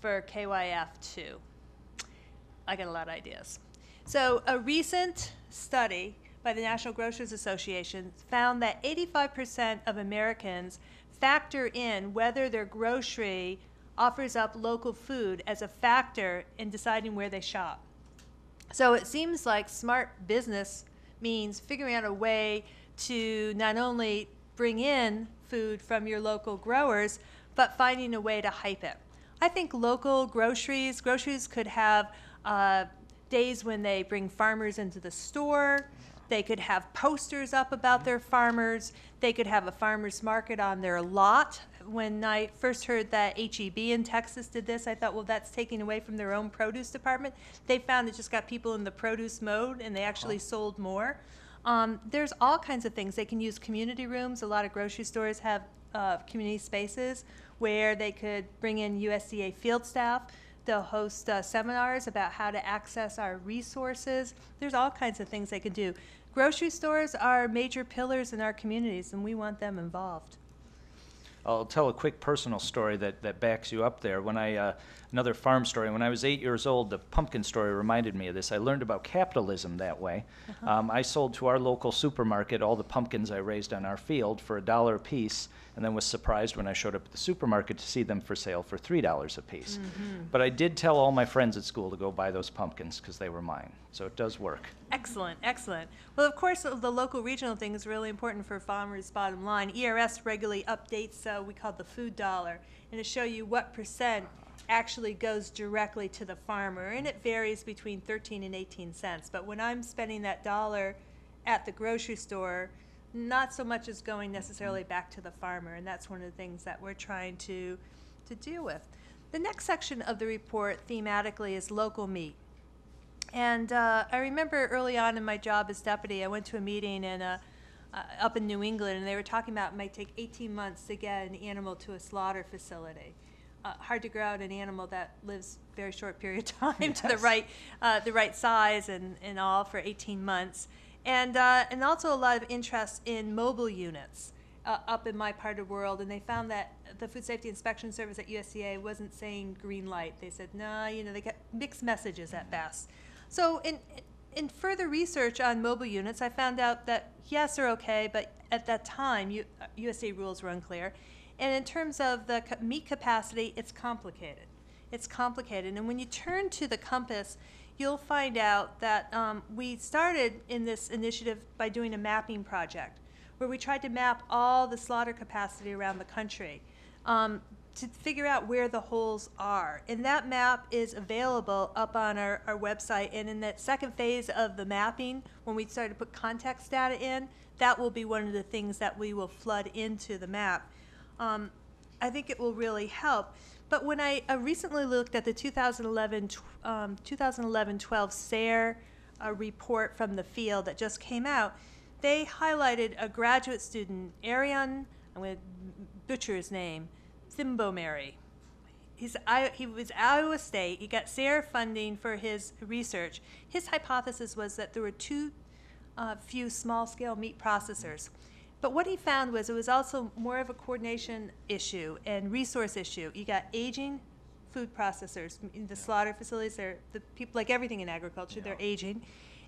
Speaker 1: for KYF2? I got a lot of ideas. So, a recent study by the National Grocers Association found that 85% of Americans factor in whether their grocery offers up local food as a factor in deciding where they shop. So it seems like smart business means figuring out a way to not only bring in food from your local growers, but finding a way to hype it. I think local groceries, groceries could have uh, days when they bring farmers into the store. They could have posters up about their farmers. They could have a farmers market on their lot. When I first heard that HEB in Texas did this, I thought, well, that's taking away from their own produce department. They found it just got people in the produce mode and they actually sold more. Um, there's all kinds of things. They can use community rooms. A lot of grocery stores have uh, community spaces where they could bring in USDA field staff. They'll host uh, seminars about how to access our resources. There's all kinds of things they could do. Grocery stores are major pillars in our communities, and we want them involved.
Speaker 2: I'll tell a quick personal story that, that backs you up there. When I, uh, another farm story, when I was eight years old, the pumpkin story reminded me of this. I learned about capitalism that way. Um, I sold to our local supermarket all the pumpkins I raised on our field for a dollar a piece, and then was surprised when I showed up at the supermarket to see them for sale for three dollars a piece. But I did tell all my friends at school to go buy those pumpkins because they were mine. So it does work.
Speaker 1: Excellent, excellent. Well, of course, the the local regional thing is really important for farmers' bottom line. ERS regularly updates uh, we call the food dollar, and to show you what percent actually goes directly to the farmer, and it varies between 13 and 18 cents. But when I'm spending that dollar at the grocery store, not so much is going necessarily back to the farmer, and that's one of the things that we're trying to to deal with. The next section of the report thematically is local meat. And uh, I remember early on in my job as deputy, I went to a meeting in uh, uh, up in New England, and they were talking about it might take 18 months to get an animal to a slaughter facility. Uh, hard to grow out an animal that lives very short period of time to the right, uh, the right size and, and all for 18 months, and uh, and also a lot of interest in mobile units uh, up in my part of the world, and they found that the Food Safety Inspection Service at USDA wasn't saying green light. They said, no, you know, they get mixed messages at best. So in in further research on mobile units, I found out that yes, they're okay, but at that time, U, USDA rules were unclear. And in terms of the meat capacity, it's complicated. It's complicated. And when you turn to the compass, you'll find out that um, we started in this initiative by doing a mapping project where we tried to map all the slaughter capacity around the country um, to figure out where the holes are. And that map is available up on our, our website. And in that second phase of the mapping, when we start to put context data in, that will be one of the things that we will flood into the map. Um, I think it will really help. But when I uh, recently looked at the 2011 um, 2011 12 SARE uh, report from the field that just came out, they highlighted a graduate student, Arion, I'm going to butcher his name, Thiboumery. He's, I, he was Iowa State. He got SARE funding for his research. His hypothesis was that there were too uh, few small-scale meat processors. But what he found was it was also more of a coordination issue and resource issue. You got aging food processors, the slaughter facilities, they're the people like everything in agriculture, they're aging.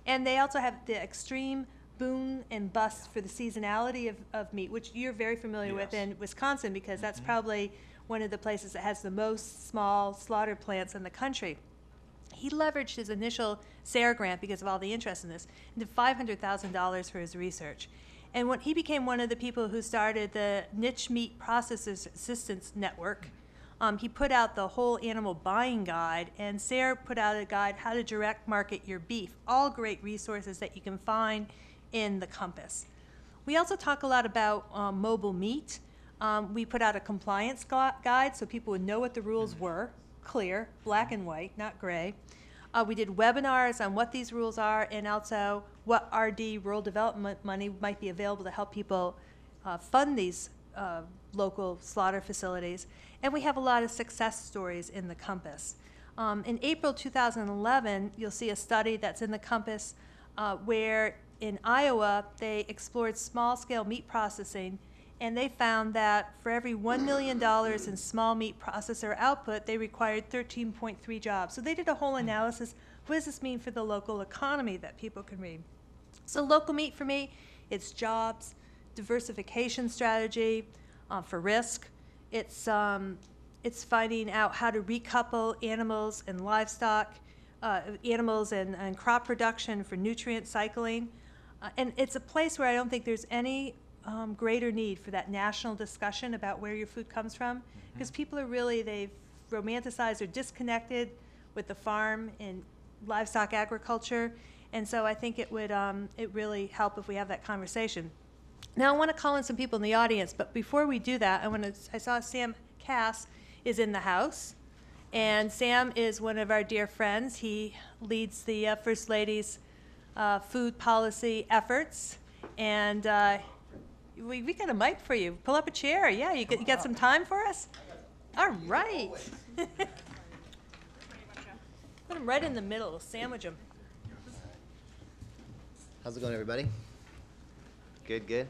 Speaker 1: And they also have the extreme boom and bust for the seasonality of, of meat, which you're very familiar with in Wisconsin because that's mm-hmm. probably one of the places that has the most small slaughter plants in the country he leveraged his initial SARE grant because of all the interest in this into $500,000 for his research. And when he became one of the people who started the Niche Meat Processors Assistance Network, um, he put out the whole animal buying guide, and SARE put out a guide how to direct market your beef. All great resources that you can find in the Compass. We also talk a lot about um, mobile meat. Um, we put out a compliance gu- guide so people would know what the rules were, clear, black and white, not gray. Uh, we did webinars on what these rules are and also what RD rural development money might be available to help people uh, fund these uh, local slaughter facilities. And we have a lot of success stories in the Compass. Um, in April 2011, you'll see a study that's in the Compass uh, where in Iowa they explored small scale meat processing and they found that for every $1 million in small meat processor output, they required 13.3 jobs. So they did a whole analysis. What does this mean for the local economy that people can read? So local meat for me, it's jobs, diversification strategy uh, for risk. It's um, it's finding out how to recouple animals and livestock, uh, animals and, and crop production for nutrient cycling. Uh, and it's a place where I don't think there's any um, greater need for that national discussion about where your food comes from, because people are really they've romanticized or disconnected with the farm and livestock agriculture, and so I think it would um, it really help if we have that conversation. Now I want to call in some people in the audience, but before we do that, I want to. I saw Sam Kass is in the house, and Sam is one of our dear friends. He leads the uh, First Lady's uh, food policy efforts, and uh, we, we got a mic for you. Pull up a chair. Yeah, you got, you got some time for us? All right. Put him right in the middle. Sandwich him.
Speaker 7: How's it going, everybody? Good, good.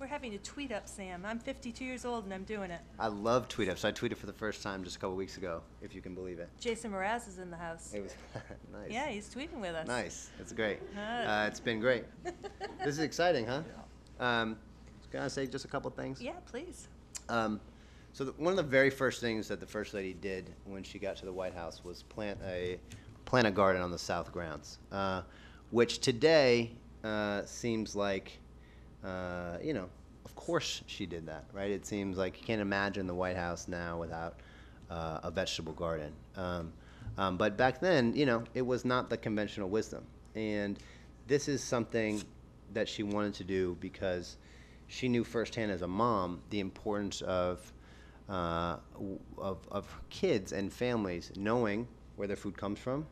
Speaker 1: We're having a tweet up, Sam. I'm 52 years old and I'm doing it.
Speaker 7: I love tweet ups. I tweeted for the first time just a couple weeks ago, if you can believe it.
Speaker 1: Jason Mraz is in the house.
Speaker 7: It was nice.
Speaker 1: Yeah, he's tweeting with us.
Speaker 7: Nice. It's great. Uh, it's been great. this is exciting, huh? Um, can I say just a couple things?
Speaker 1: Yeah, please.
Speaker 7: Um, so the, one of the very first things that the first lady did when she got to the White House was plant a plant a garden on the South grounds, uh, which today uh, seems like, uh, you know, of course she did that, right? It seems like you can't imagine the White House now without uh, a vegetable garden. Um, um, but back then, you know, it was not the conventional wisdom, and this is something that she wanted to do because she knew firsthand as a mom the importance of, uh, of, of kids and families knowing where their food comes from,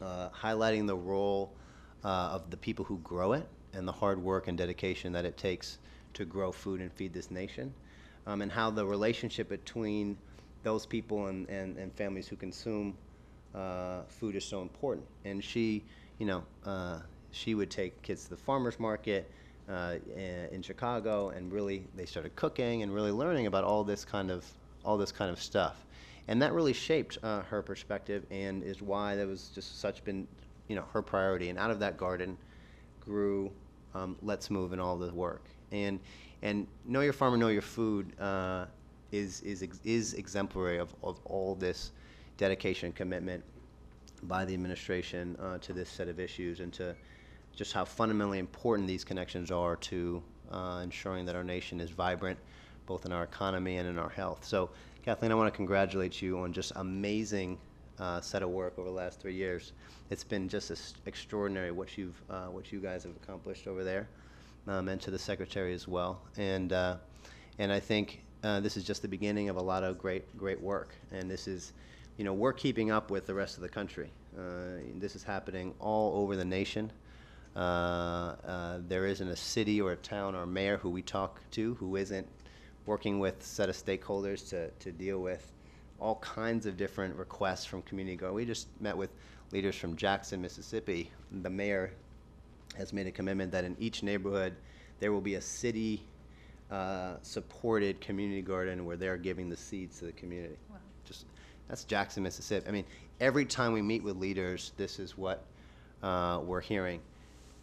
Speaker 7: uh, highlighting the role uh, of the people who grow it and the hard work and dedication that it takes to grow food and feed this nation, um, and how the relationship between those people and, and, and families who consume uh, food is so important. And she, you know, uh, she would take kids to the farmers market uh, in Chicago, and really they started cooking and really learning about all this kind of all this kind of stuff. And that really shaped uh, her perspective, and is why that was just such been, you know, her priority. And out of that garden grew um, Let's Move and all the work. And and know your farmer, know your food uh, is is is exemplary of, of all this dedication and commitment by the administration uh, to this set of issues and to just how fundamentally important these connections are to uh, ensuring that our nation is vibrant, both in our economy and in our health. So, Kathleen, I want to congratulate you on just amazing uh, set of work over the last three years. It's been just extraordinary what you've uh, what you guys have accomplished over there, um, and to the secretary as well. And uh, and I think uh, this is just the beginning of a lot of great great work. And this is, you know, we're keeping up with the rest of the country. Uh, this is happening all over the nation. Uh, uh, there isn't a city or a town or mayor who we talk to who isn't working with a set of stakeholders to, to deal with all kinds of different requests from community go. We just met with leaders from Jackson, Mississippi. The mayor has made a commitment that in each neighborhood there will be a city uh, supported community garden where they're giving the seeds to the community. Just that's Jackson, Mississippi. I mean, every time we meet with leaders, this is what uh, we're hearing.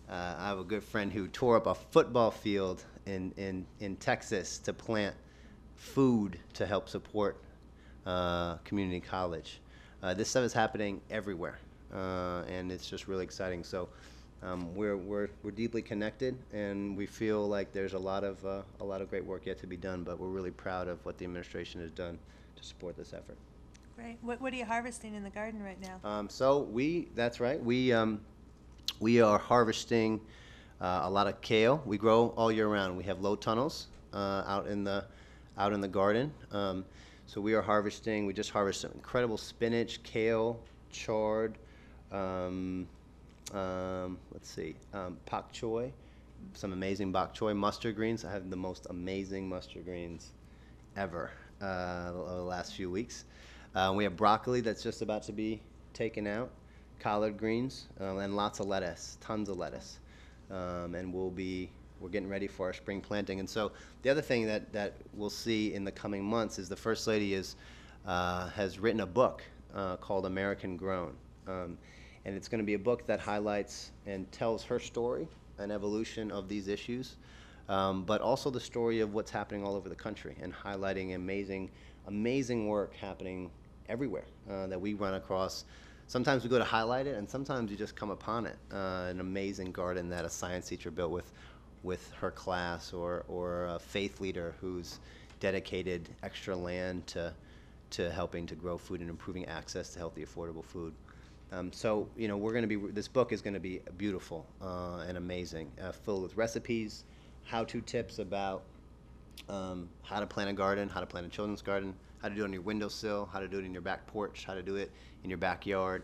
Speaker 7: Uh, I have a good friend who tore up a football field in, in, in Texas to plant food to help support uh, community college. Uh, this stuff is happening everywhere, uh, and it's just really exciting. So um, we're, we're, we're deeply connected, and we feel like there's a lot of uh, a lot of great work yet to be done. But we're really proud of what the administration has done to support this effort.
Speaker 1: Great. What, what are you harvesting in the garden right now?
Speaker 7: Um, so we, that's right. We um, we are harvesting uh, a lot of kale. We grow all year round. We have low tunnels uh, out in the out in the garden. Um, so we are harvesting. We just harvested some incredible spinach, kale, chard. Um, um, let's see, um, pak choy, some amazing bok choy mustard greens. I have the most amazing mustard greens ever uh, the the last few weeks. Uh, we have broccoli that's just about to be taken out, collard greens, um, and lots of lettuce, tons of lettuce. Um, and we'll be we're getting ready for our spring planting. And so the other thing that, that we'll see in the coming months is the first lady is uh, has written a book uh, called American Grown, um, and it's going to be a book that highlights and tells her story and evolution of these issues, um, but also the story of what's happening all over the country and highlighting amazing, amazing work happening everywhere uh, that we run across. Sometimes we go to highlight it, and sometimes you just come upon it. Uh, an amazing garden that a science teacher built with, with her class, or, or a faith leader who's dedicated extra land to, to helping to grow food and improving access to healthy, affordable food. Um, so, you know, we're going to be, this book is going to be beautiful uh, and amazing, uh, filled with recipes, how to tips about um, how to plant a garden, how to plant a children's garden, how to do it on your windowsill, how to do it in your back porch, how to do it in your backyard,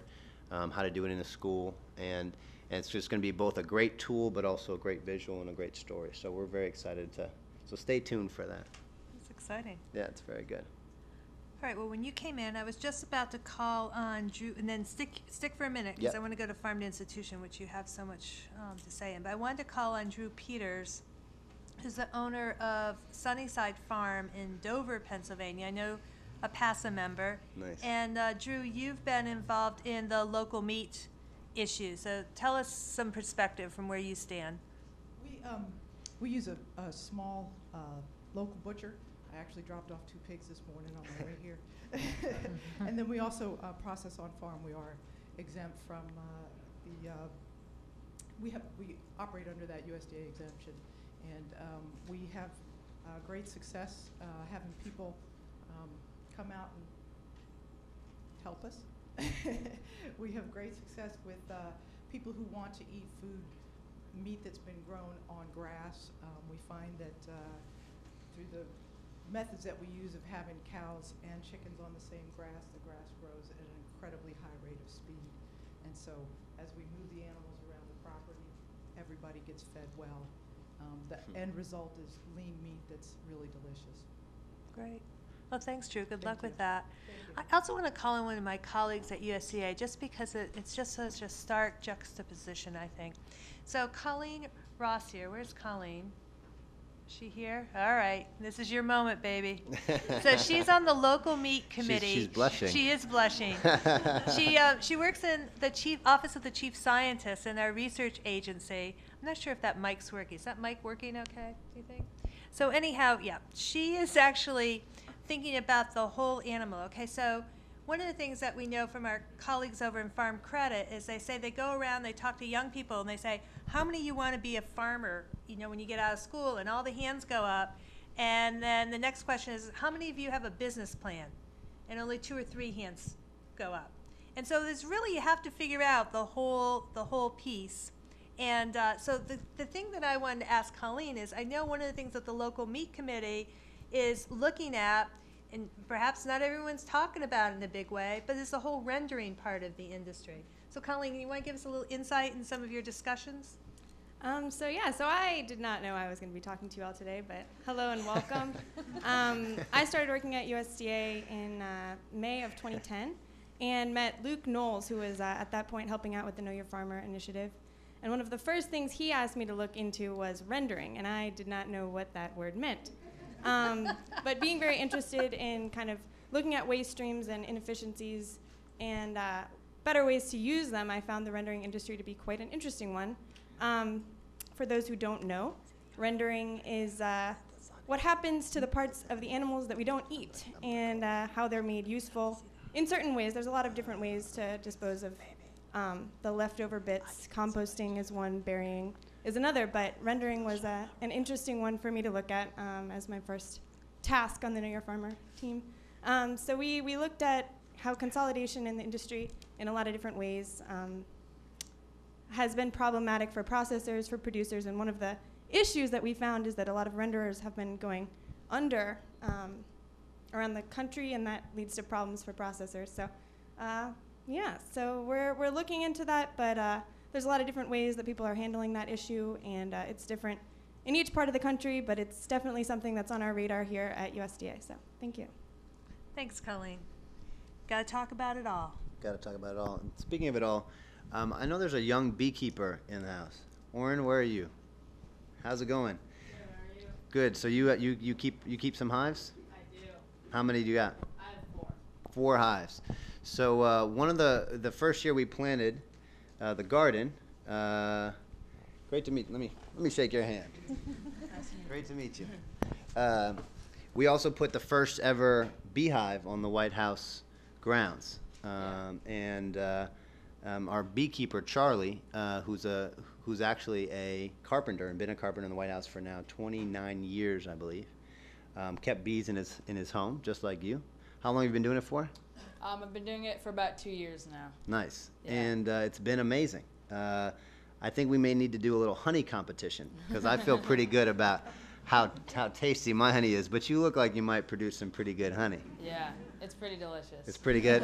Speaker 7: um, how to do it in a school. And, and it's just going to be both a great tool, but also a great visual and a great story. So we're very excited to, so stay tuned for that.
Speaker 1: It's exciting.
Speaker 7: Yeah, it's very good.
Speaker 1: All right, well, when you came in, I was just about to call on Drew, and then stick, stick for a minute, because
Speaker 7: Yep.
Speaker 1: I want to go to Farm to Institution, which you have so much um, to say in. But I wanted to call on Drew Peters, who's the owner of Sunnyside Farm in Dover, Pennsylvania. I know a PASA member.
Speaker 7: Nice.
Speaker 1: And uh, Drew, you've been involved in the local meat issue, so tell us some perspective from where you stand.
Speaker 8: We, um, we use a, a small, uh, local butcher. I actually dropped off two pigs this morning on my way here. And then we also, uh, process on farm. We are exempt from, uh, the, uh, we have, we operate under that USDA exemption. And, um, we have, uh, great success, uh, having people, um, come out and help us. we have great success with uh, people who want to eat food, meat that's been grown on grass. Um, we find that uh, through the methods that we use of having cows and chickens on the same grass, the grass grows at an incredibly high rate of speed. And so as we move the animals around the property, everybody gets fed well. Um, the
Speaker 7: Hmm.
Speaker 8: end result is lean meat that's really delicious.
Speaker 1: Great. Well, thanks, Drew. Good
Speaker 8: Thank
Speaker 1: luck with
Speaker 8: you.
Speaker 1: that. I also want to call in one of my colleagues at USDA, just because it, it's just such a stark juxtaposition, I think. So Colleen Ross here, where's Colleen? Is she here? All right, this is your moment, baby. So she's on the local meat
Speaker 7: She's-
Speaker 1: committee.
Speaker 7: she's blushing.
Speaker 1: She is blushing. she uh, she works in the chief office of the chief scientist in our research agency. I'm not sure if that mic's working. Is that mic working okay? Do you think? So anyhow, yeah, she is actually thinking about the whole animal. Okay, so one of the things that we know from our colleagues over in Farm Credit is they say they go around, they talk to young people, and they say, "How many of you want to be a farmer?" You know, when you get out of school, and all the hands go up, and then the next question is, "How many of you have a business plan?" And only two or three hands go up. And so there's really you have to figure out the whole the whole piece. And uh, so the, the thing that I wanted to ask Colleen is I know one of the things that the local meat committee is looking at, and perhaps not everyone's talking about in a big way, but it's the whole rendering part of the industry. So Colleen, you want to give us a little insight in some of your discussions?
Speaker 9: Um, so yeah, so I did not know I was going to be talking to you all today, but hello and welcome. um, I started working at USDA in uh, May of 2010 and met Luke Knowles, who was uh, at that point helping out with the Know Your Farmer initiative. And one of the first things he asked me to look into was rendering, and I did not know what that word meant. Um, but being very interested in kind of looking at waste streams and inefficiencies and uh, better ways to use them, I found the rendering industry to be quite an interesting one. Um, for those who don't know, rendering is uh, what happens to the parts of the animals that we don't eat and uh, how they're made useful in certain ways. There's a lot of different ways to dispose of um, the leftover bits. Composting is one, burying is another, but rendering was uh, an interesting one for me to look at um, as my first task on the Know Your Farmer team. Um, so we, we looked at how consolidation in the industry in a lot of different ways um, has been problematic for processors, for producers, and one of the issues that we found is that a lot of renderers have been going under um, around the country, and that leads to problems for processors. So, uh, yeah, so we're, we're looking into that, but uh, there's a lot of different ways that people are handling that issue, and uh, it's different in each part of the country, but it's definitely something that's on our radar here at USDA. So, thank you.
Speaker 1: Thanks, Colleen. Got to talk about it all.
Speaker 7: Got to talk about it all. And speaking of it all, um, I know there's a young beekeeper in the house. Oren, where are you? How's it going?
Speaker 10: Good,
Speaker 7: Good. So you uh, you you keep you keep some hives?
Speaker 10: I do.
Speaker 7: How many do you got?
Speaker 10: I have four.
Speaker 7: Four hives. So uh, one of the the first year we planted uh, the garden. Uh, great to meet. Let me let me shake your hand. great to meet you. Uh, we also put the first ever beehive on the White House grounds, um, and uh, um, our beekeeper Charlie, uh, who's a who's actually a carpenter and been a carpenter in the White House for now 29 years, I believe, um, kept bees in his in his home just like you. How long have you been doing it for?
Speaker 10: Um, I've been doing it for about two years now.
Speaker 7: Nice,
Speaker 10: Yeah.
Speaker 7: and uh, it's been amazing. Uh, I think we may need to do a little honey competition because I feel pretty good about how how tasty my honey is. But you look like you might produce some pretty good honey.
Speaker 10: Yeah, it's pretty delicious.
Speaker 7: It's pretty good.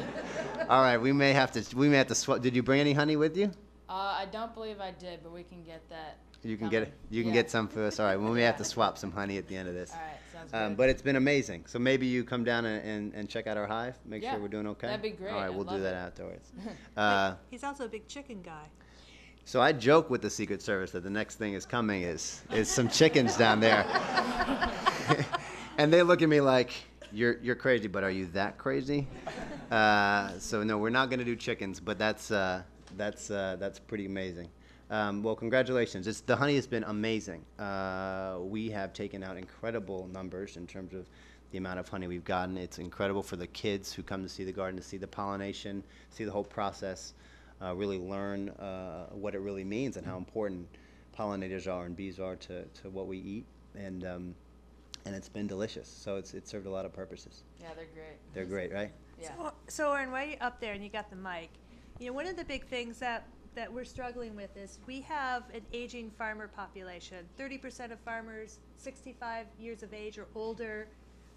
Speaker 7: All right, we may have to we may have to swap. Did you bring any honey with you?
Speaker 10: Uh, I don't believe I did, but we can get that.
Speaker 7: You can get it. You can
Speaker 10: Yeah.
Speaker 7: get some for us. All right. We may have to swap some honey at the end of this.
Speaker 10: All right, sounds
Speaker 7: Um,
Speaker 10: good.
Speaker 7: but it's been amazing. So maybe you come down and, and, and check out our hive. Make
Speaker 10: Yeah,
Speaker 7: sure we're doing okay.
Speaker 10: that'd be great.
Speaker 7: All right,
Speaker 10: I'd
Speaker 7: we'll do
Speaker 10: love
Speaker 7: that
Speaker 10: it.
Speaker 7: afterwards. uh,
Speaker 1: He's also a big chicken guy.
Speaker 7: so I joke with the Secret Service that the next thing is coming is is some chickens down there, and they look at me like you're you're crazy, but are you that crazy? Uh, so no, we're not going to do chickens, but that's uh, that's uh, that's pretty amazing. Um, well, congratulations. It's, the honey has been amazing. Uh, we have taken out incredible numbers in terms of the amount of honey we've gotten. It's incredible for the kids who come to see the garden to see the pollination, see the whole process, uh, really learn uh, what it really means and how important pollinators are and bees are to, to what we eat. And, um, and it's been delicious. So it's, it's served a lot of purposes.
Speaker 10: yeah, they're great.
Speaker 7: They're great, right?
Speaker 10: Yeah.
Speaker 1: So, so Oren, while you're up there and you got the mic, you know, one of the big things that, that we're struggling with is we have an aging farmer population. Thirty percent of farmers, sixty-five years of age or older.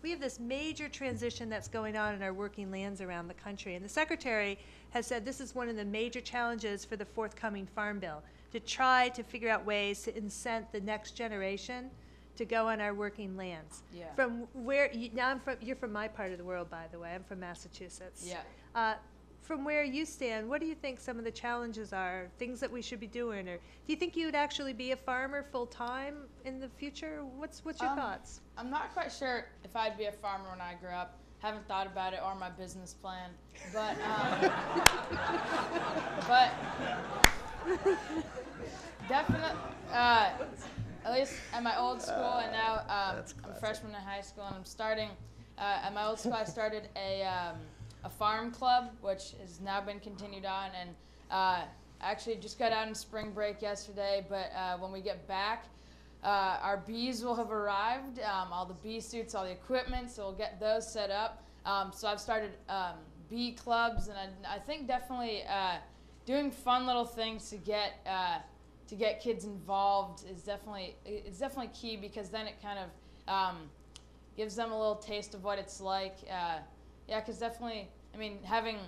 Speaker 1: We have this major transition that's going on in our working lands around the country. And the secretary has said this is one of the major challenges for the forthcoming farm bill, to try to figure out ways to incent the next generation to go on our working lands.
Speaker 10: Yeah.
Speaker 1: From where, you, now I'm from, you're from my part of the world, by the way. I'm from Massachusetts.
Speaker 10: Yeah.
Speaker 1: Uh, from where you stand, what do you think some of the challenges are, things that we should be doing? Or do you think you would actually be a farmer full time in the future? What's, what's your
Speaker 10: Um,
Speaker 1: thoughts?
Speaker 10: I'm not quite sure if I'd be a farmer when I grew up. Haven't thought about it or my business plan, but um, but definitely. Uh, at least at my old school, and now um, I'm a freshman in high school, and I'm starting. Uh, at my old school, I started a um, a farm club, which has now been continued on. And uh, actually just got out in spring break yesterday, but uh, when we get back, uh, our bees will have arrived, um, all the bee suits, all the equipment, so we'll get those set up. Um, so I've started um, bee clubs, and I, I think definitely uh, doing fun little things to get uh, to get kids involved is definitely it's definitely key because then it kind of um, gives them a little taste of what it's like. Yeah, because definitely, I mean, having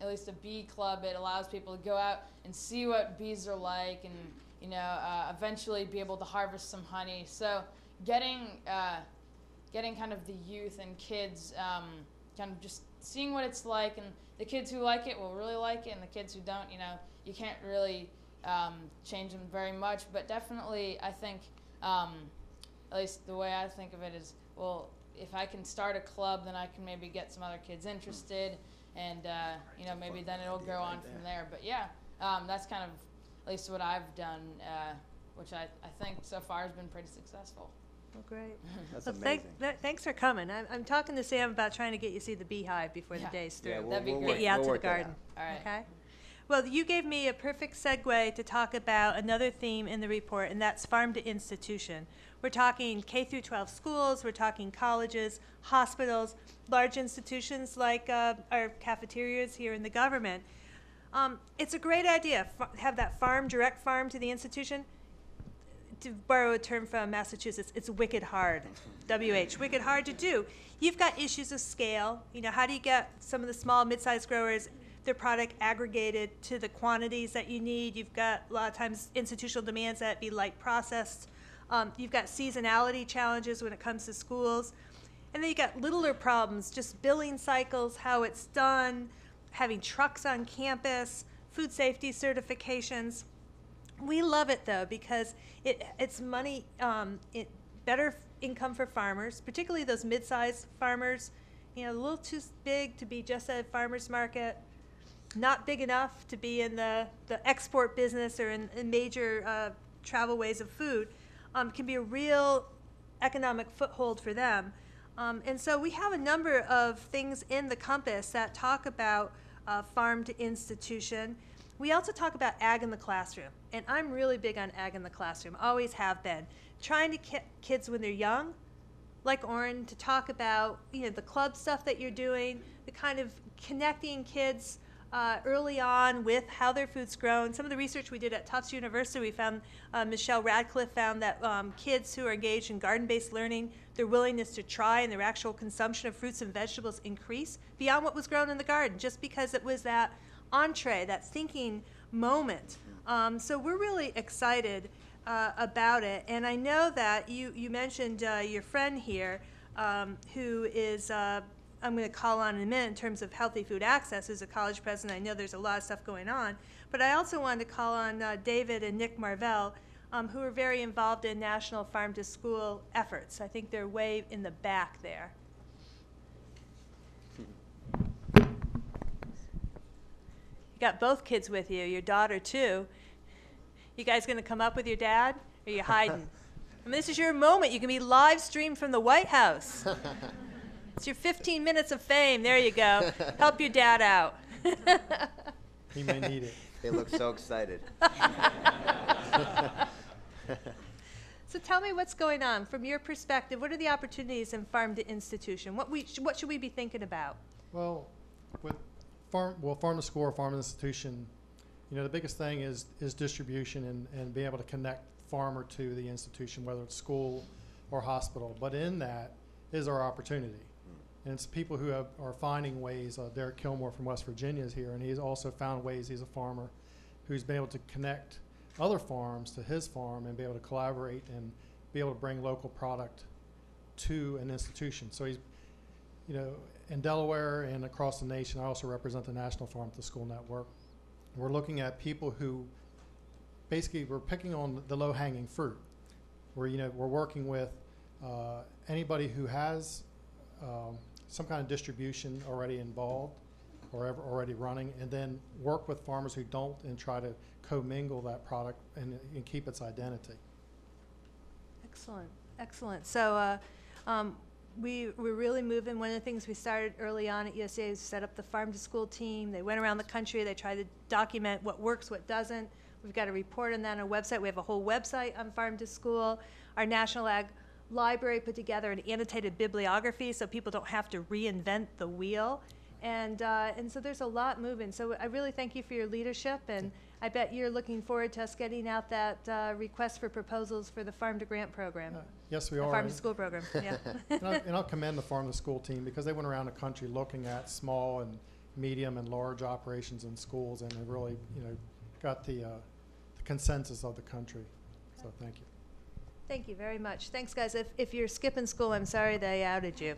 Speaker 10: at least a bee club, it allows people to go out and see what bees are like, and you know, uh, eventually be able to harvest some honey. So, getting uh, getting kind of the youth and kids, um, kind of just seeing what it's like, and the kids who like it will really like it, and the kids who don't, you know, you can't really um, change them very much. But definitely, I think, um, at least the way I think of it is, well, if I can start a club, then I can maybe get some other kids interested, and uh, you know, maybe then it'll grow on from there. But yeah, um, that's kind of at least what I've done, uh, which I, I think so far has been pretty successful.
Speaker 1: Well, great.
Speaker 7: That's
Speaker 1: Well,
Speaker 7: amazing.
Speaker 1: thank- th- Thanks for coming. I'm, I'm talking to Sam about trying to get you to see the beehive before the
Speaker 10: Yeah.
Speaker 1: day's
Speaker 7: Yeah,
Speaker 1: through.
Speaker 7: we'll-
Speaker 10: That'd be
Speaker 7: we'll
Speaker 10: great.
Speaker 1: Get you out
Speaker 7: we'll
Speaker 1: to the garden.
Speaker 10: All right.
Speaker 1: Okay. Well, you gave me a perfect segue to talk about another theme in the report, and that's farm to institution. We're talking K through 12 schools, we're talking colleges, hospitals, large institutions like uh, our cafeterias here in the government. Um, it's a great idea. Fa- have that farm, direct farm to the institution. To borrow a term from Massachusetts, it's wicked hard. WH, wicked hard to do. You've got issues of scale. You know, how do you get some of the small, mid-sized growers their product aggregated to the quantities that you need? You've got a lot of times institutional demands that be light processed. Um, you've got seasonality challenges when it comes to schools. And then you've got littler problems, just billing cycles, how it's done, having trucks on campus, food safety certifications. We love it though because it it's money, um, it better income for farmers, particularly those mid-sized farmers. You know, a little too big to be just a farmers market, not big enough to be in the, the export business or in, in major uh, travel ways of food. Um, can be a real economic foothold for them. Um, and so we have a number of things in the compass that talk about uh, farm to institution. We also talk about ag in the classroom, and I'm really big on ag in the classroom, always have been. Trying to get kids when they're young, like Oren, to talk about you know the club stuff that you're doing, the kind of connecting kids uh, early on with how their food's grown. Some of the research we did at Tufts University, we found uh, Michelle Ratcliffe found that um, kids who are engaged in garden-based learning, their willingness to try and their actual consumption of fruits and vegetables increase beyond what was grown in the garden, just because it was that entree, that thinking moment. Um, so we're really excited uh, about it, and I know that you you mentioned uh, your friend here, um, who is. Uh, I'm going to call on in a minute in terms of healthy food access as a college president. I know there's a lot of stuff going on, but I also wanted to call on uh, David and Nick Marvell, um, who are very involved in national farm to school efforts. I think they're way in the back there. You got both kids with you, your daughter too. You guys going to come up with your dad? Or are you hiding? I mean, this is your moment. You can be live streamed from the White House. It's your 15 minutes of fame. There you go. Help your dad out.
Speaker 11: He may need it.
Speaker 7: They look so excited.
Speaker 1: so tell me what's going on from your perspective. What are the opportunities in farm to institution? What we what should we be thinking about?
Speaker 11: Well, with farm, well, farm to school or farm institution, you know, the biggest thing is, is distribution and, and being able to connect farmer to the institution, whether it's school or hospital. But in that is our opportunity. And it's people who have, are finding ways. Uh, Derek Kilmore from West Virginia is here, and he's also found ways. He's a farmer who's been able to connect other farms to his farm and be able to collaborate and be able to bring local product to an institution. So he's, you know, in Delaware and across the nation, I also represent the National Farm to School Network. We're looking at people who basically we're picking on the low hanging fruit. Where you know we're working with uh, anybody who has um, some kind of distribution already involved or ever already running, and then work with farmers who don't and try to commingle that product and, and keep its identity.
Speaker 1: Excellent, excellent. So, uh, um, we were really moving. One of the things we started early on at USDA is set up the farm to school team. They went around the country. They tried to document what works, what doesn't. We've got a report on that on our website. We have a whole website on farm to school. Our National Ag Library put together an annotated bibliography so people don't have to reinvent the wheel. And, uh, and so there's a lot moving. So I really thank you for your leadership, and I bet you're looking forward to us getting out that uh, request for proposals for the Farm to Grant program.
Speaker 11: Uh, Yes, we
Speaker 1: The
Speaker 11: are.
Speaker 1: Farm to School program, yeah.
Speaker 11: And I- and I'll commend the farm to school team because they went around the country looking at small and medium and large operations in schools and they really, you know, got the, uh, the consensus of the country. So thank you.
Speaker 1: Thank you very much. Thanks, guys. If, if you're skipping school, I'm sorry they outed you.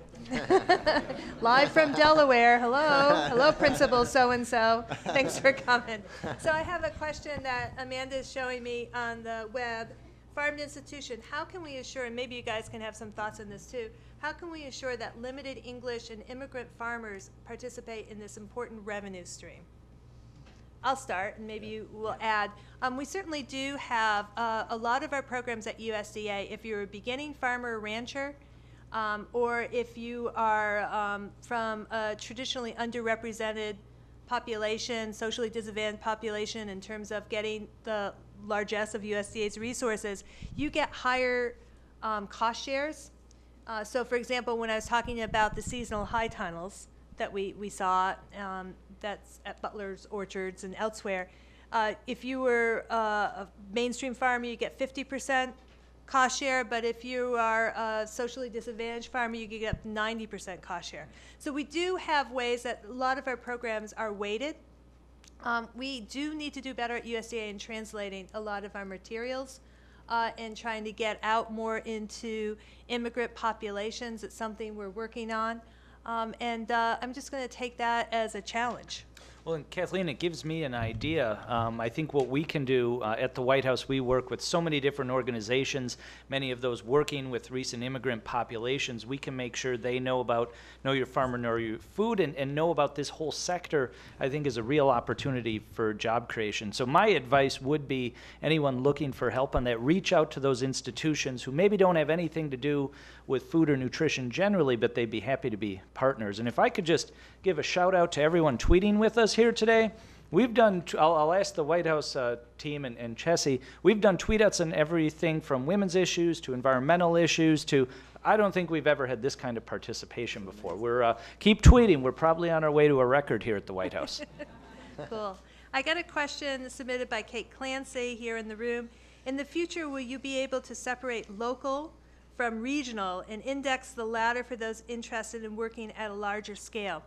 Speaker 1: Live from Delaware. Hello. Hello, Principal so-and-so. Thanks for coming. So I have a question that Amanda is showing me on the web. Farm institution, how can we assure, and maybe you guys can have some thoughts on this too, how can we assure that limited English and immigrant farmers participate in this important revenue stream? I'll start, and maybe you will add. Um, we certainly do have uh, a lot of our programs at USDA. If you're a beginning farmer or rancher, um, or if you are um, from a traditionally underrepresented population, socially disadvantaged population in terms of getting the largesse of USDA's resources, you get higher um, cost shares. Uh, so, for example, when I was talking about the seasonal high tunnels that we, we saw, um, that's at Butler's Orchards and elsewhere, uh, if you were uh, a mainstream farmer, you get 50% cost share, but if you are a socially disadvantaged farmer, you get up 90% cost share. So we do have ways that a lot of our programs are weighted. Um, we do need to do better at USDA in translating a lot of our materials uh, and trying to get out more into immigrant populations. It's something we're working on. Um, and uh, I'm just going to take that as a challenge.
Speaker 2: Well, and Kathleen, it gives me an idea. Um, I think what we can do uh, at the White House, we work with so many different organizations, many of those working with recent immigrant populations. We can make sure they know about Know Your Farmer, Know Your Food, and, and know about this whole sector, I think is a real opportunity for job creation. So, my advice would be anyone looking for help on that, reach out to those institutions who maybe don't have anything to do with food or nutrition generally, but they'd be happy to be partners. And if I could just give a shout out to everyone tweeting with us here today. We've done, I'll, I'll ask the White House uh, team and, and Chessie, we've done tweet outs on everything from women's issues to environmental issues to, I don't think we've ever had this kind of participation before. We're, uh, keep tweeting. We're probably on our way to a record here at the White House.
Speaker 1: Cool. I got a question submitted by Kate Clancy here in the room. In the future, will you be able to separate local from regional and index the latter for those interested in working at a larger scale?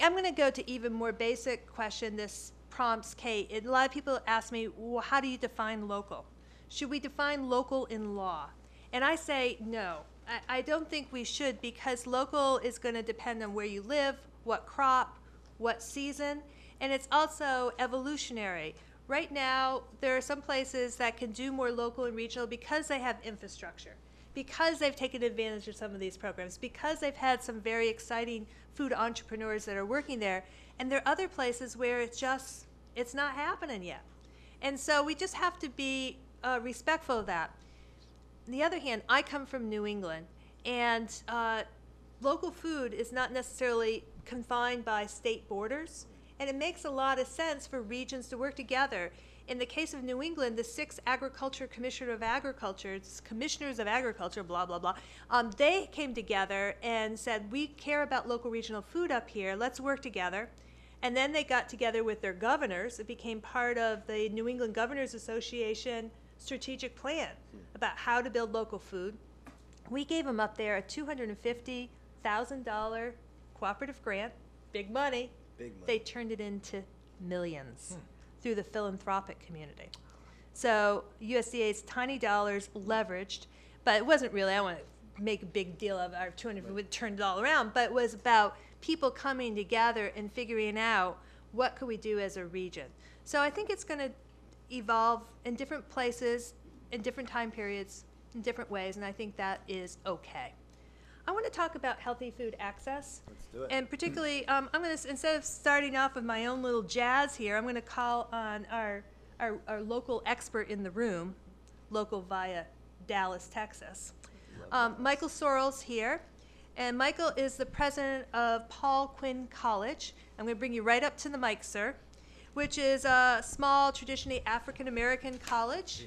Speaker 1: I'm going to go to even more basic question. This prompts Kate. A lot of people ask me, well, how do you define local? Should we define local in law? And I say no. I, I don't think we should because local is going to depend on where you live, what crop, what season, and it's also evolutionary. Right now, there are some places that can do more local and regional because they have infrastructure, because they've taken advantage of some of these programs, because they've had some very exciting food entrepreneurs that are working there. And there are other places where it's just, it's not happening yet. And so we just have to be uh, respectful of that. On the other hand, I come from New England, and uh, local food is not necessarily confined by state borders, and it makes a lot of sense for regions to work together. In the case of New England, the six agriculture commissioner of agriculture, commissioners of agriculture, blah blah blah, um, they came together and said, "We care about local regional food up here. Let's work together." And then they got together with their governors. It became part of the New England Governors Association strategic plan about how to build local food. We gave them up there a $250,000 cooperative grant, big money.
Speaker 7: Big money.
Speaker 1: They turned it into millions through the philanthropic community. So USDA's tiny dollars leveraged, but it wasn't really, I want to make a big deal of our 200, we turned it all around, but it was about people coming together and figuring out what could we do as a region. So I think it's going to evolve in different places, in different time periods, in different ways, and I think that is okay. I want to talk about healthy food access.
Speaker 7: Let's do it.
Speaker 1: And particularly, um, I'm going to, instead of starting off with my own little jazz here, I'm going to call on our, our, our local expert in the room, local via Dallas, Texas. Um, Michael Sorrell's here. And Michael is the president of Paul Quinn College. I'm going to bring you right up to the mic, sir, which is a small, traditionally African American college.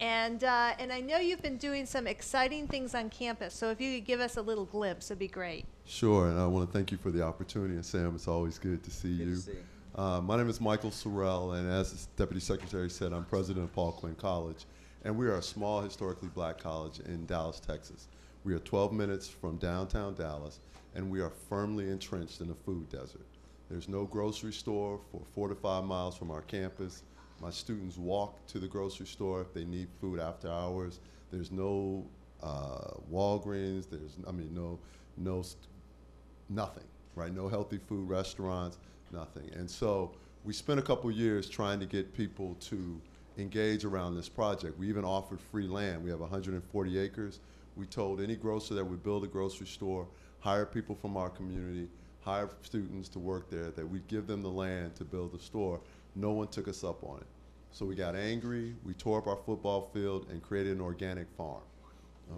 Speaker 1: And, uh, and I know you've been doing some exciting things on campus, so if you could give us a little glimpse, it'd be great.
Speaker 12: Sure, and I want to thank you for the opportunity. And Sam, it's always good to see
Speaker 7: Good
Speaker 12: you.
Speaker 7: to see.
Speaker 12: Uh, my name is Michael Sorrell, and as the Deputy Secretary said, I'm president of Paul Quinn College, and we are a small, historically black college in Dallas, Texas. We are 12 minutes from downtown Dallas, and we are firmly entrenched in a food desert. There's no grocery store for four to five miles from our campus. My students walk to the grocery store if they need food after hours. There's no uh, Walgreens. There's, I mean, no, no, nothing, right? No healthy food restaurants, nothing. And so we spent a couple years trying to get people to engage around this project. We even offered free land. We have 140 acres. We told any grocer that would build a grocery store, hire people from our community, hire students to work there, that we'd give them the land to build a store. No one took us up on it. So we got angry, we tore up our football field and created an organic farm.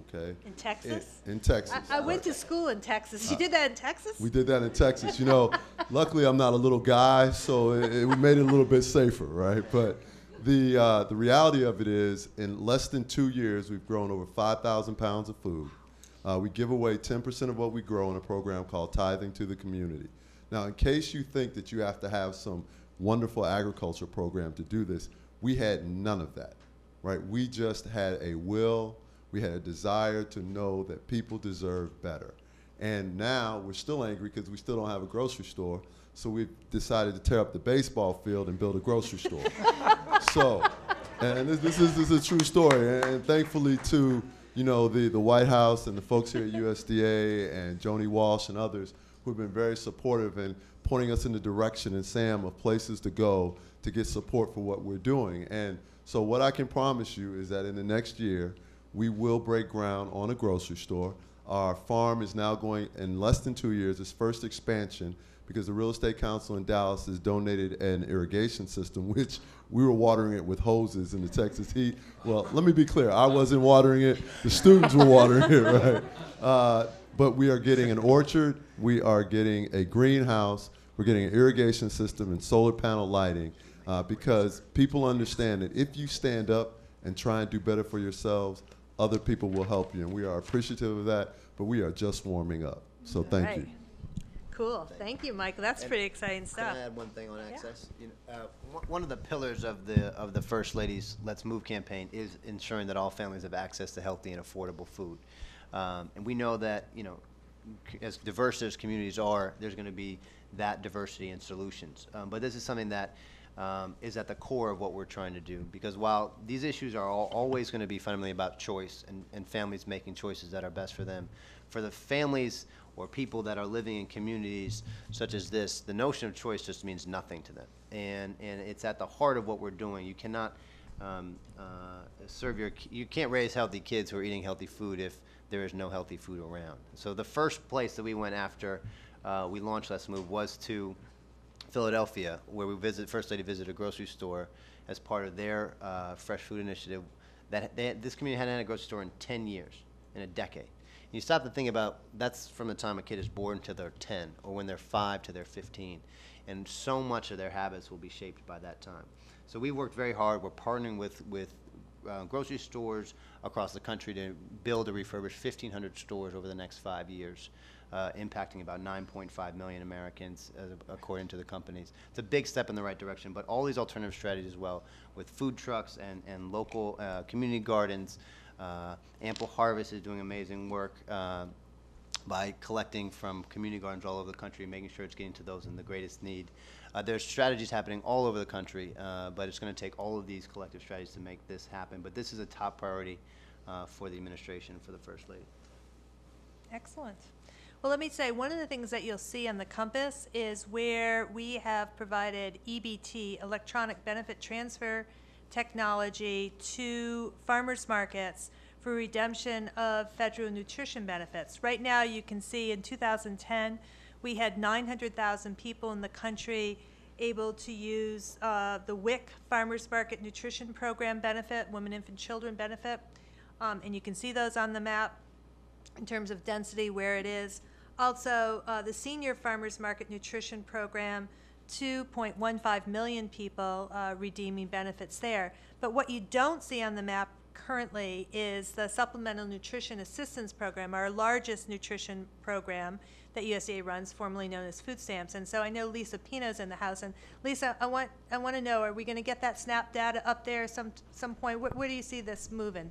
Speaker 12: Okay?
Speaker 1: In Texas?
Speaker 12: In, in Texas.
Speaker 1: I, I went to school in Texas. You did that in Texas?
Speaker 12: We did that in Texas. You know, luckily I'm not a little guy, so it, it made it a little bit safer, right? But the uh, the reality of it is, in less than two years, we've grown over 5,000 pounds of food. Uh, we give away 10% of what we grow in a program called Tithing to the Community. Now, in case you think that you have to have some wonderful agriculture program to do this, we had none of that, right? We just had a will, we had a desire to know that people deserve better. And now we're still angry because we still don't have a grocery store. So we've decided to tear up the baseball field and build a grocery store. so, and this, this, is, this is a true story. And, and thankfully, to you know the, the White House and the folks here at USDA and Joni Walsh and others who've been very supportive and pointing us in the direction and Sam of places to go to get support for what we're doing. And so, what I can promise you is that in the next year, we will break ground on a grocery store. Our farm is now going in less than two years, its first expansion, because the Real Estate Council in Dallas has donated an irrigation system, which we were watering it with hoses in the Texas heat. Well, let me be clear, I wasn't watering it, the students were watering it, right? Uh, but we are getting an orchard, we are getting a greenhouse, we're getting an irrigation system and solar panel lighting, uh, because people understand that if you stand up and try and do better for yourselves, other people will help you, and we are appreciative of that. But we are just warming up. So thank
Speaker 1: Right.
Speaker 12: you.
Speaker 1: Cool. Thank you, Michael. That's
Speaker 7: And
Speaker 1: pretty exciting
Speaker 7: Can
Speaker 1: stuff.
Speaker 7: I add one thing on access? You know, uh, one- one of the pillars of the of the First Lady's Let's Move campaign is ensuring that all families have access to healthy and affordable food. Um, and we know that you know, c- as diverse as communities are, there's going to be that diversity in solutions. Um, but this is something that um, is at the core of what we're trying to do. Because while these issues are all, always going to be fundamentally about choice and, and families making choices that are best for them, for the families or people that are living in communities such as this, the notion of choice just means nothing to them. And, and it's at the heart of what we're doing. You cannot um, uh, serve your, you can't raise healthy kids who are eating healthy food if there is no healthy food around. So the first place that we went after, uh, we launched Let's Move was to Philadelphia, where we visit, First Lady visited a grocery store as part of their uh, fresh food initiative. That they, this community hadn't had a grocery store in 10 years, in a decade. And you stop to think about that's from the time a kid is born to they're 10, or when they're 5 to they're 15. And so much of their habits will be shaped by that time. So we worked very hard. We're partnering with, with uh, grocery stores across the country to build or refurbish 1,500 stores over the next five years, uh, impacting about 9.5 million Americans, uh, according to the companies. It's a big step in the right direction, but all these alternative strategies as well, with food trucks and, and local uh, community gardens. Uh, Ample Harvest is doing amazing work uh, by collecting from community gardens all over the country, making sure it's getting to those in the greatest need. Uh, there's strategies happening all over the country, uh, but it's going to take all of these collective strategies to make this happen. But this is a top priority uh, for the administration, for the First Lady.
Speaker 1: Excellent. Well, let me say, one of the things that you'll see on the compass is where we have provided EBT, electronic benefit transfer technology, to farmers markets for redemption of federal nutrition benefits. Right now, you can see in 2010, we had 900,000 people in the country able to use uh, the WIC Farmers Market Nutrition Program benefit, Women, Infant, Children benefit. Um, and you can see those on the map. in terms of density, where it is. Also, uh, the Senior Farmers Market Nutrition Program, 2.15 million people uh, redeeming benefits there. But what you don't see on the map currently is the Supplemental Nutrition Assistance Program, our largest nutrition program that USDA runs, formerly known as food stamps. And so I know Lisa Pino's in the house. And Lisa, I want, I want to know, are we going to get that SNAP data up there some, some point? Where, where do you see this moving?